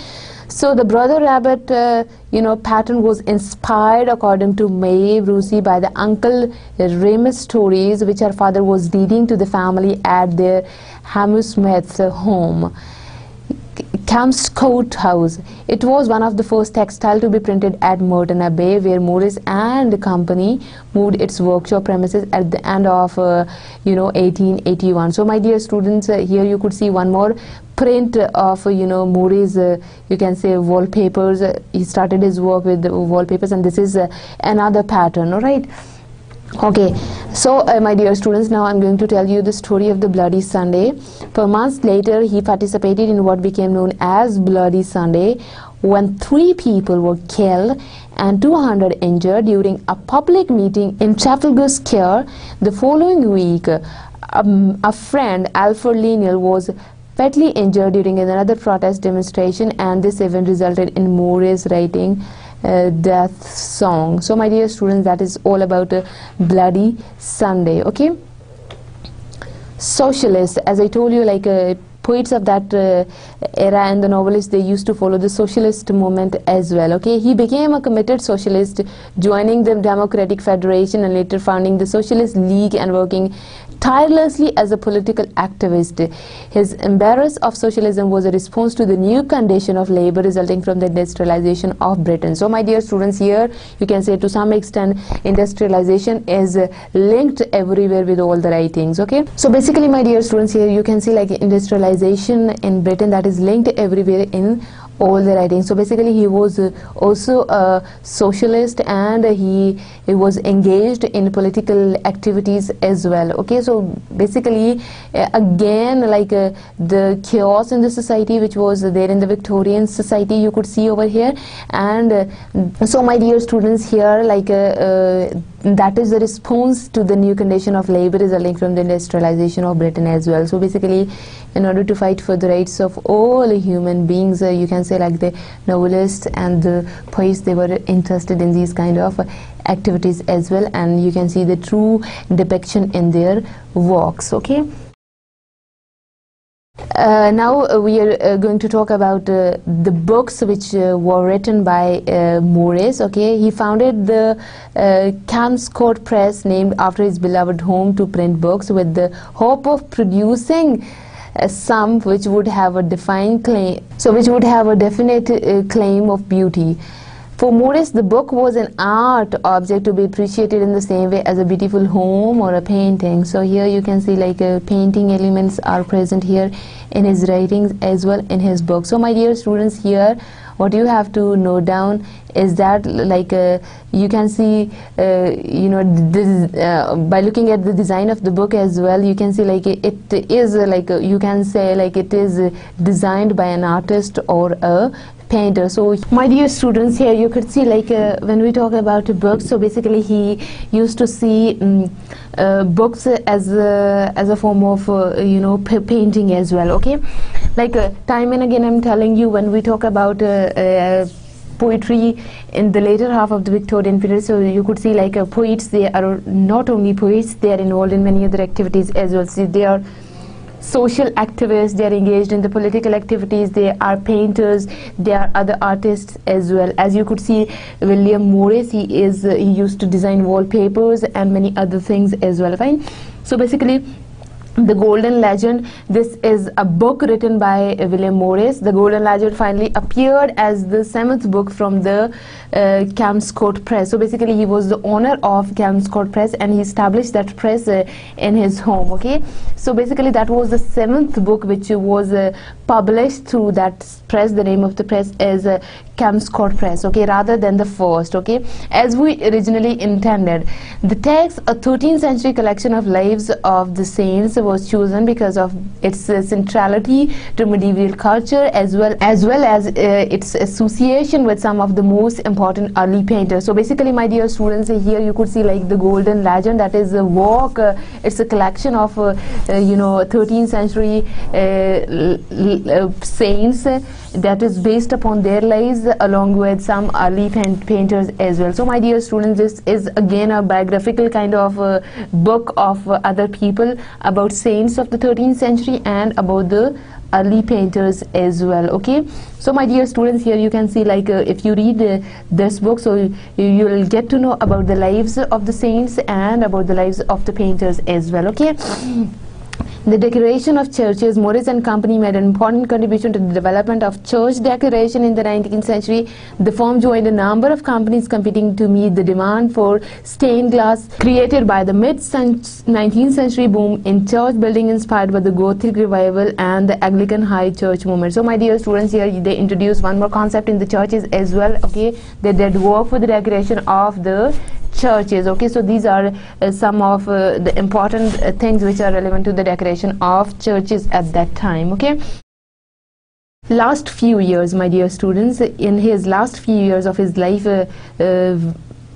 so the brother rabbit uh, you know pattern was inspired according to Mae Brucey by the uncle Remus stories which her father was reading to the family at their Hammersmith home Kelmscott House. It was one of the first textile to be printed at Merton Abbey, where Morris and Company moved its workshop premises at the end of, uh, you know, 1881. So, my dear students, uh, here you could see one more print of, uh, you know, Morris, uh, you can say wallpapers. he started his work with the wallpapers, and this is uh, another pattern, all right? okay so uh, my dear students now i'm going to tell you the story of the bloody sunday for months later he participated in what became known as bloody sunday when three people were killed and 200 injured during a public meeting in trafalgar square the following week um, a friend alfred Linnell was fatally injured during another protest demonstration and this event resulted in Morris writing uh, death song. So my dear students that is all about a bloody sunday okay? Socialist as i told you like uh, poets of that uh, era and the novelists they used to follow the socialist movement as well okay? He became a committed socialist joining the democratic federation and later founding the socialist league and working tirelessly as a political activist. His embrace of socialism was a response to the new condition of labor resulting from the industrialization of Britain. So my dear students here you can say to some extent industrialization is linked everywhere with all the writings okay. So basically my dear students here you can see like industrialization in Britain that is linked everywhere in all the writings. So basically he was uh, also a socialist and he, he was engaged in political activities as well. Okay so basically uh, again like uh, the chaos in the society which was there in the Victorian society you could see over here. And uh, so my dear students here like uh, uh, that is the response to the new condition of labor resulting from the industrialization of Britain as well. So basically, in order to fight for the rights of all human beings, uh, you can say like the novelists and the poets, they were interested in these kind of activities as well, and you can see the true depiction in their works. Okay. Uh, now uh, we are uh, going to talk about uh, the books which uh, were written by uh, Morris. Okay, he founded the uh, Press, named after his beloved home, to print books with the hope of producing some which would have a defined claim, so which would have a definite claim of beauty. For Morris, the book was an art object to be appreciated in the same way as a beautiful home or a painting. So here you can see like uh, painting elements are present here in his writings as well in his book. So my dear students here, what you have to note down is that like uh, you can see uh, you know this, uh, by looking at the design of the book as well you can see like it is like you can say like it is designed by an artist or a painter. So my dear students here you could see like uh, when we talk about a book so basically he used to see um, uh, books as a, as a form of uh, you know painting as well okay? Like uh, time and again I'm telling you when we talk about uh, uh, poetry in the later half of the Victorian period so you could see like poets they are not only poets they are involved in many other activities as well. See they are social activists they are engaged in the political activities they are painters they are other artists as well. As you could see William Morris he is uh, he used to design wallpapers and many other things as well fine? So basically the Golden Legend. This is a book written by William Morris. The Golden Legend finally appeared as the seventh book from the uh, Kelmscott Press. So basically, he was the owner of Kelmscott Press, and he established that press uh, in his home. Okay, so basically, that was the seventh book which was uh, published through that press. The name of the press is uh, Kelmscott Press. Okay, rather than the first. Okay, as we originally intended. The text, a 13th century collection of lives of the saints was chosen because of its uh, centrality to medieval culture as well as well as uh, its association with some of the most important early painters. So basically, my dear students, here you could see like the Golden Legend. That is a work. Uh, it's a collection of uh, uh, you know 13th century saints that is based upon their lives along with some early painters as well. So my dear students, this is again a biographical kind of uh, book of uh, other people about saints of the 13th century and about the early painters as well okay so my dear students here you can see like uh, if you read uh, this book so you, you will get to know about the lives of the saints and about the lives of the painters as well okay the decoration of churches, Morris and Company made an important contribution to the development of church decoration in the 19th century. The firm joined a number of companies competing to meet the demand for stained glass created by the mid-19th century boom in church building inspired by the Gothic revival and the Anglican High Church movement. So my dear students here they introduced one more concept in the churches as well. Okay, they did work for the decoration of the churches okay? So these are uh, some of uh, the important uh, things which are relevant to the decoration of churches at that time okay? Last few years my dear students in his last few years of his life uh, uh,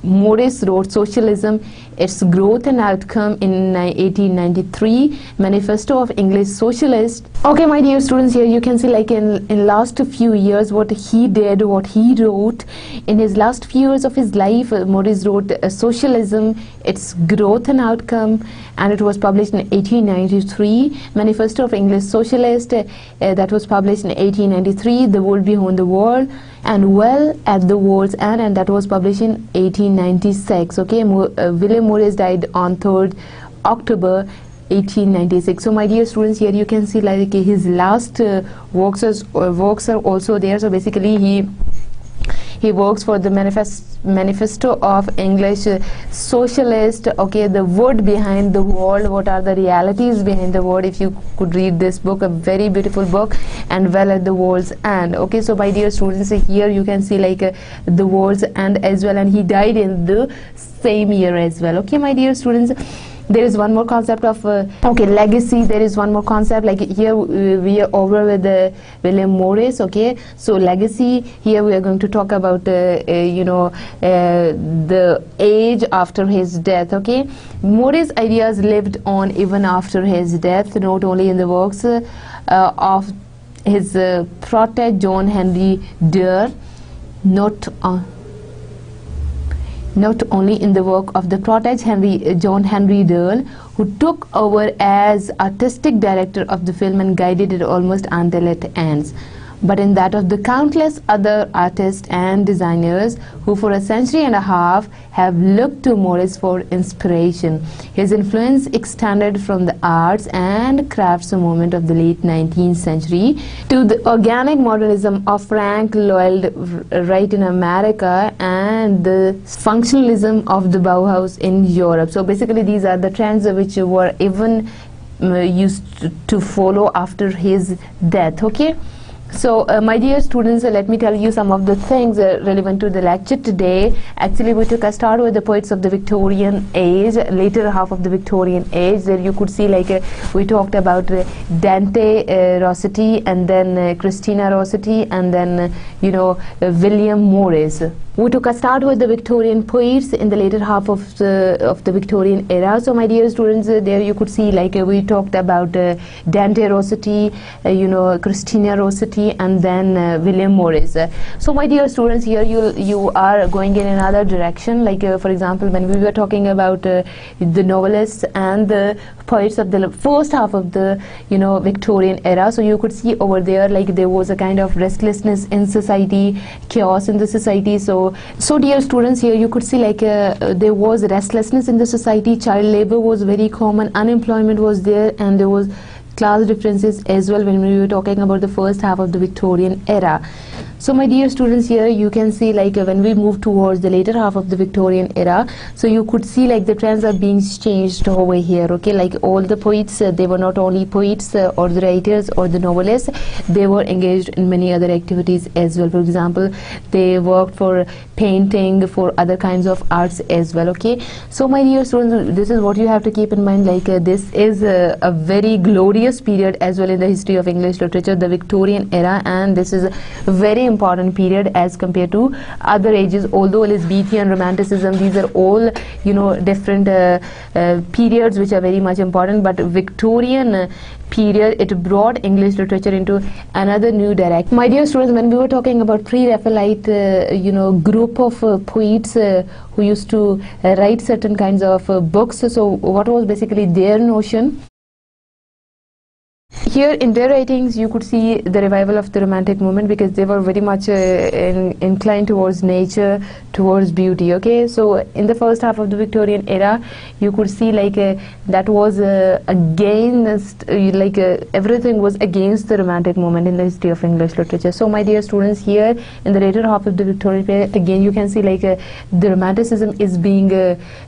Morris wrote Socialism, its growth and outcome in 1893, Manifesto of English socialist Okay, my dear students, here you can see like in, in last few years what he did, what he wrote. In his last few years of his life, uh, Morris wrote uh, Socialism, its growth and outcome, and it was published in 1893. Manifesto of English Socialists, uh, that was published in 1893, The World Behind the World and well at the world's end and that was published in 1896 okay Mo uh, William Morris died on 3rd October 1896 so my dear students here you can see like his last uh, works, uh, works are also there. So basically he he works for the manifest, manifesto of English socialist. Okay the word behind the world what are the realities behind the world? If you could read this book a very beautiful book and well at the world's end. Okay so my dear students here you can see like uh, the world's end as well and he died in the same year as well. Okay my dear students there is one more concept of uh, okay legacy. There is one more concept like here we are over with the William Morris okay? So legacy here we are going to talk about uh, uh, you know uh, the age after his death okay? Morris ideas lived on even after his death not only in the works uh, of his uh, protege John Henry Dearle not on not only in the work of the protege Henry, uh, John Henry Dearle, who took over as artistic director of the film and guided it almost until it ends but in that of the countless other artists and designers who for a century and a half have looked to Morris for inspiration. His influence extended from the arts and crafts movement of the late 19th century to the organic modernism of Frank Lloyd Wright in America and the functionalism of the Bauhaus in Europe. So basically these are the trends which were even uh, used to follow after his death. Okay. So uh, my dear students, uh, let me tell you some of the things uh, relevant to the lecture today. Actually, we took a start with the poets of the Victorian age, later half of the Victorian age. There you could see like uh, we talked about uh, Dante uh, Rossetti and then Christina Rossetti and then you know William Morris. We took a start with the Victorian poets in the later half of the of the Victorian era. So my dear students, there you could see like we talked about Dante Rossetti, you know Christina Rossetti and then uh, William Morris. so my dear students here you you are going in another direction like uh, for example when we were talking about uh, the novelists and the poets of the first half of the you know Victorian era so you could see over there like there was a kind of restlessness in society chaos in the society so so dear students here you could see like uh, there was restlessness in the society child labor was very common unemployment was there and there was class differences as well when we were talking about the first half of the Victorian era. So my dear students here you can see like uh, when we move towards the later half of the victorian era so you could see like the trends are being changed over here okay? Like all the poets uh, they were not only poets uh, or the writers or the novelists they were engaged in many other activities as well. For example they worked for painting for other kinds of arts as well okay? So my dear students this is what you have to keep in mind like uh, this is a, a very glorious period as well in the history of english literature the victorian era and this is very important period as compared to other ages although elizabethan romanticism these are all you know different uh, uh, periods which are very much important but victorian uh, period it brought english literature into another new direction my dear students when we were talking about pre-raphaelite uh, you know group of uh, poets who used to write certain kinds of books so what was basically their notion here in their writings you could see the revival of the romantic movement because they were very much uh, in, inclined towards nature towards beauty okay? So in the first half of the victorian era you could see like uh, that was uh, against uh, like uh, everything was against the romantic movement in the history of english literature. So my dear students here in the later half of the victorian period again you can see like uh, the romanticism is being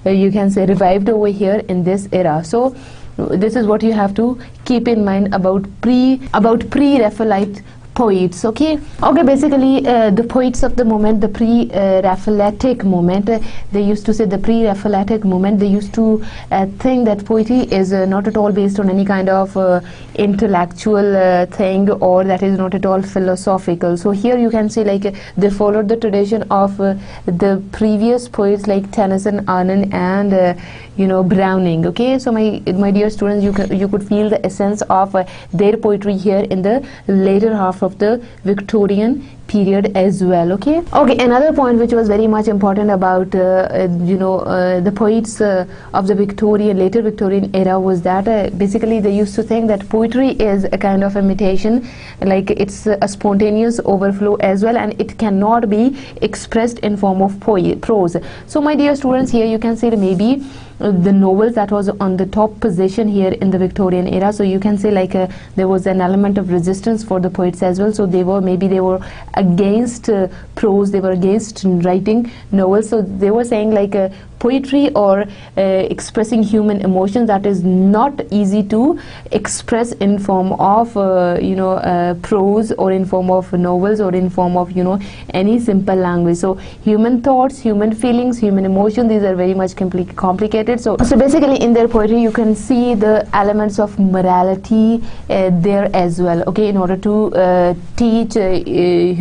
you can say revived over here in this era. So this is what you have to keep in mind about pre about pre-Raphaelite poets okay? Okay basically uh, the poets of the moment the pre-raphaelitic moment uh, they used to say the pre-raphaelitic moment they used to uh, think that poetry is uh, not at all based on any kind of uh, intellectual thing or that is not at all philosophical. So here you can see like they followed the tradition of the previous poets like Tennyson Arnold and you know Browning okay? So my my dear students you you could feel the essence of uh, their poetry here in the later half of the Victorian period as well okay? Okay another point which was very much important about uh, uh, you know uh, the poets uh, of the Victorian later Victorian era was that uh, basically they used to think that poetry is a kind of imitation like it's a spontaneous overflow as well and it cannot be expressed in form of prose. So my dear students here you can see maybe the novels that was on the top position here in the Victorian era so you can say like uh, there was an element of resistance for the poets as well so they were maybe they were against uh, prose they were against writing novels. So they were saying like uh, poetry or uh, expressing human emotions that is not easy to express in form of uh, you know uh, prose or in form of novels or in form of you know any simple language. So human thoughts human feelings human emotions these are very much compli complicated. So so basically in their poetry you can see the elements of morality uh, there as well okay? In order to uh, teach uh,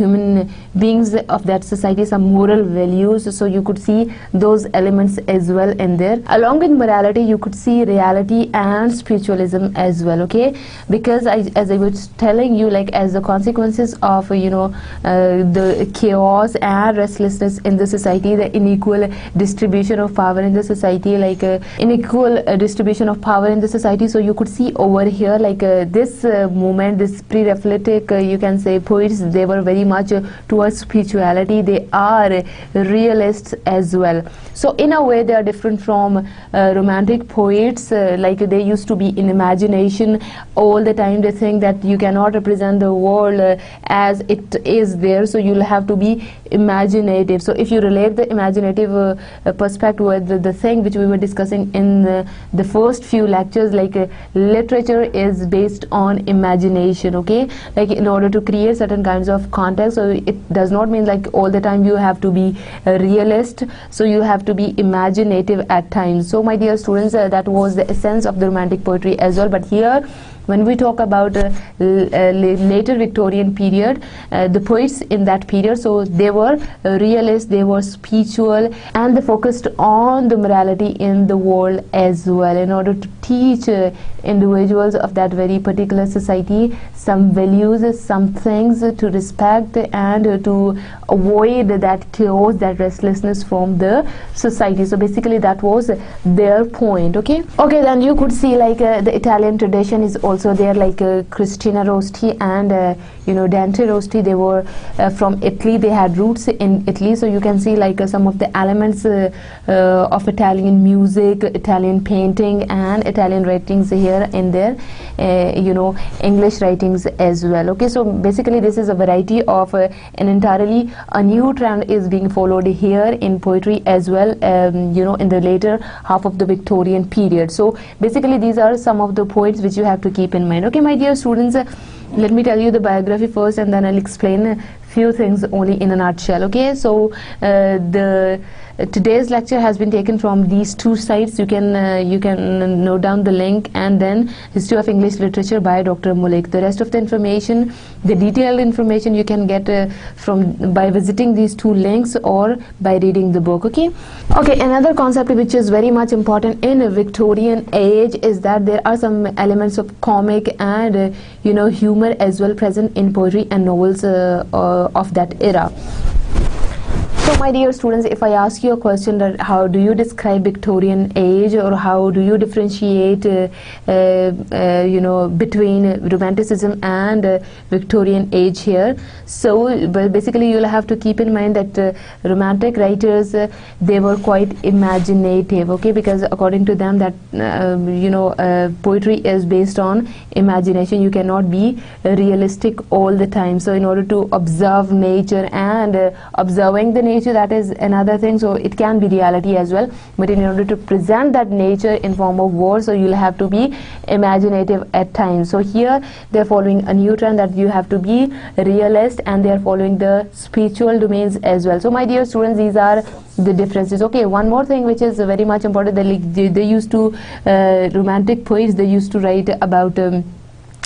human beings of that society some moral values so you could see those elements as well in there. Along with morality you could see reality and spiritualism as well okay? Because I, as I was telling you like as the consequences of you know uh, the chaos and restlessness in the society the unequal distribution of power in the society like uh, unequal uh, distribution of power in the society. So you could see over here like uh, this uh, movement this pre-Raphaelitic uh, you can say poets they were very much towards spirituality. They are realists as well so in a way they are different from uh, romantic poets. Uh, like they used to be in imagination all the time they think that you cannot represent the world uh, as it is there. So you'll have to be imaginative. So if you relate the imaginative uh, perspective with the, the, thing which we were discussing in the, first few lectures like uh, literature is based on imagination okay? Like in order to create certain kinds of context so it does not mean like all the time you have to be a realist. So you have to be imaginative at times. So my dear students uh, that was the essence of the romantic poetry as well. But here when we talk about uh, uh, later Victorian period uh, the poets in that period so they were realists they were spiritual and they focused on the morality in the world as well in order to teach uh, individuals of that very particular society some values some things to respect and to avoid that chaos that restlessness from the society. So basically that was their point okay? Okay then you could see like uh, the Italian tradition is also also there like uh, Christina Rossetti and uh, you know Dante Rossetti they were uh, from Italy. They had roots in Italy. So you can see like uh, some of the elements uh, of Italian music Italian painting and Italian writings here and there you know English writings as well. Okay so basically this is a variety of an entirely a new trend is being followed here in poetry as well um, you know in the later half of the Victorian period. So basically these are some of the poets which you have to keep in mind. Okay my dear students uh, let me tell you the biography first and then I'll explain a few things only in a nutshell okay? So uh, the today's lecture has been taken from these two sites. You can uh, you can note down the link and then history of english literature by dr mulik the rest of the information the detailed information you can get uh, from by visiting these two links or by reading the book okay? Okay another concept which is very much important in a victorian age is that there are some elements of comic and uh, you know humor as well present in poetry and novels uh, uh, of that era so my dear students, if I ask you a question that how do you describe Victorian age or how do you differentiate, uh, uh, uh, you know, between Romanticism and uh, Victorian age here? So basically you'll have to keep in mind that uh, Romantic writers, uh, they were quite imaginative, okay, because according to them that, you know, poetry is based on imagination. You cannot be realistic all the time. So in order to observe nature and observing the nature nature that is another thing. So it can be reality as well. But in order to present that nature in form of words so you'll have to be imaginative at times. So here they're following a new trend that you have to be realist and they're following the spiritual domains as well. So my dear students these are the differences. Okay one more thing which is very much important. They, they used to uh, romantic poets they used to write about um,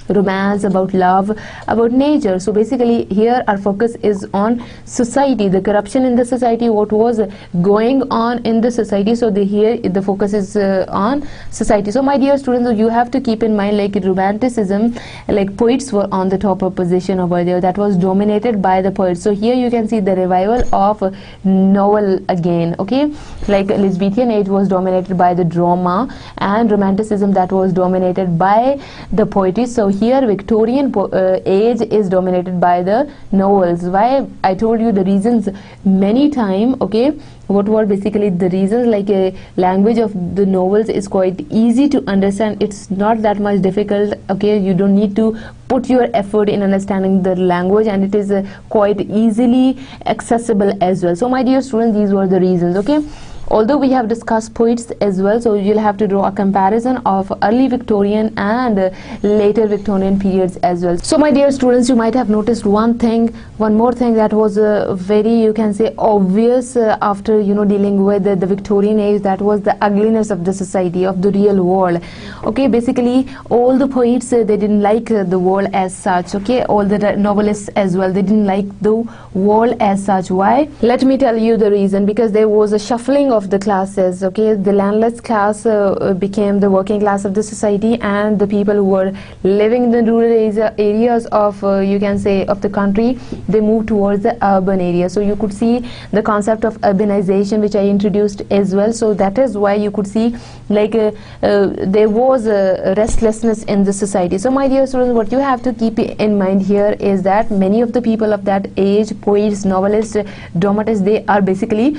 romance about love about nature. So basically here our focus is on society the corruption in the society what was going on in the society. So the here the focus is uh, on society. So my dear students you have to keep in mind like romanticism like poets were on the top of position over there. That was dominated by the poets. So here you can see the revival of novel again okay? Like elizabethan age was dominated by the drama and romanticism that was dominated by the poetry. So here Victorian uh, age is dominated by the novels. Why I told you the reasons many time okay? What were basically the reasons? Like a language of the novels is quite easy to understand. It's not that much difficult okay? You don't need to put your effort in understanding the language and it is uh, quite easily accessible as well. So my dear students these were the reasons okay although we have discussed poets as well so you'll have to draw a comparison of early Victorian and later Victorian periods as well. So my dear students you might have noticed one thing one more thing that was uh, very you can say obvious uh, after you know dealing with the, Victorian age that was the ugliness of the society of the real world. Okay basically all the poets uh, they didn't like uh, the world as such. Okay all the novelists as well they didn't like the world as such. Why? Let me tell you the reason because there was a shuffling the classes okay? The landless class uh, uh, became the working class of the society and the people who were living in the rural areas of uh, you can say of the country they moved towards the urban area. So you could see the concept of urbanization which I introduced as well. So that is why you could see like uh, uh, there was a restlessness in the society. So my dear students what you have to keep in mind here is that many of the people of that age poets novelists dramatists they are basically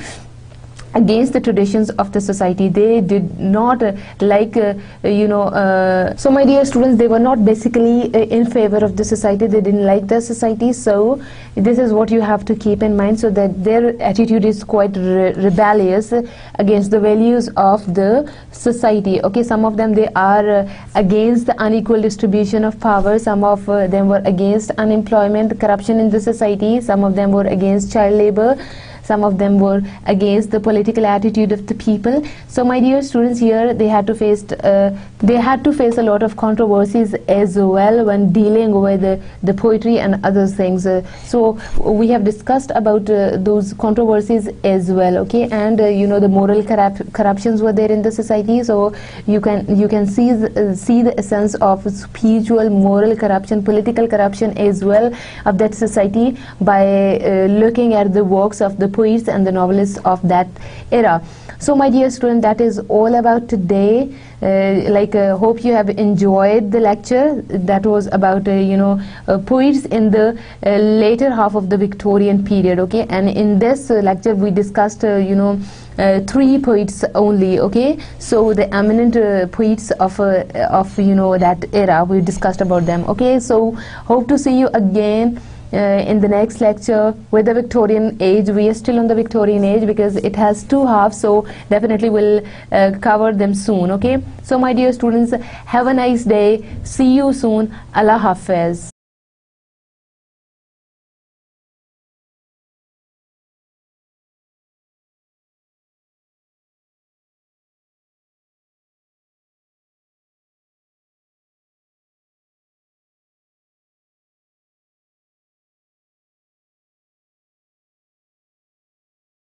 against the traditions of the society. They did not uh, like uh, you know uh, so my dear students they were not basically uh, in favor of the society. They didn't like the society. So this is what you have to keep in mind so that their attitude is quite re rebellious against the values of the society. Okay some of them they are uh, against the unequal distribution of power. Some of uh, them were against unemployment corruption in the society. Some of them were against child labor some of them were against the political attitude of the people. So my dear students here they had to face uh, they had to face a lot of controversies as well when dealing with the, the poetry and other things. Uh, so we have discussed about uh, those controversies as well okay? And uh, you know the moral corrup corruptions were there in the society. So you can you can see the, uh, see the essence of spiritual moral corruption political corruption as well of that society by uh, looking at the works of the poets and the novelists of that era. So my dear student that is all about today. Uh, like uh, hope you have enjoyed the lecture that was about uh, you know uh, poets in the uh, later half of the victorian period okay? And in this uh, lecture we discussed you know three poets only okay? So the eminent poets of of you know that era we discussed about them okay? So hope to see you again in the next lecture with the Victorian age. We are still on the Victorian age because it has two halves, so definitely we'll uh, cover them soon. Okay. So, my dear students, have a nice day. See you soon. Allah Hafiz.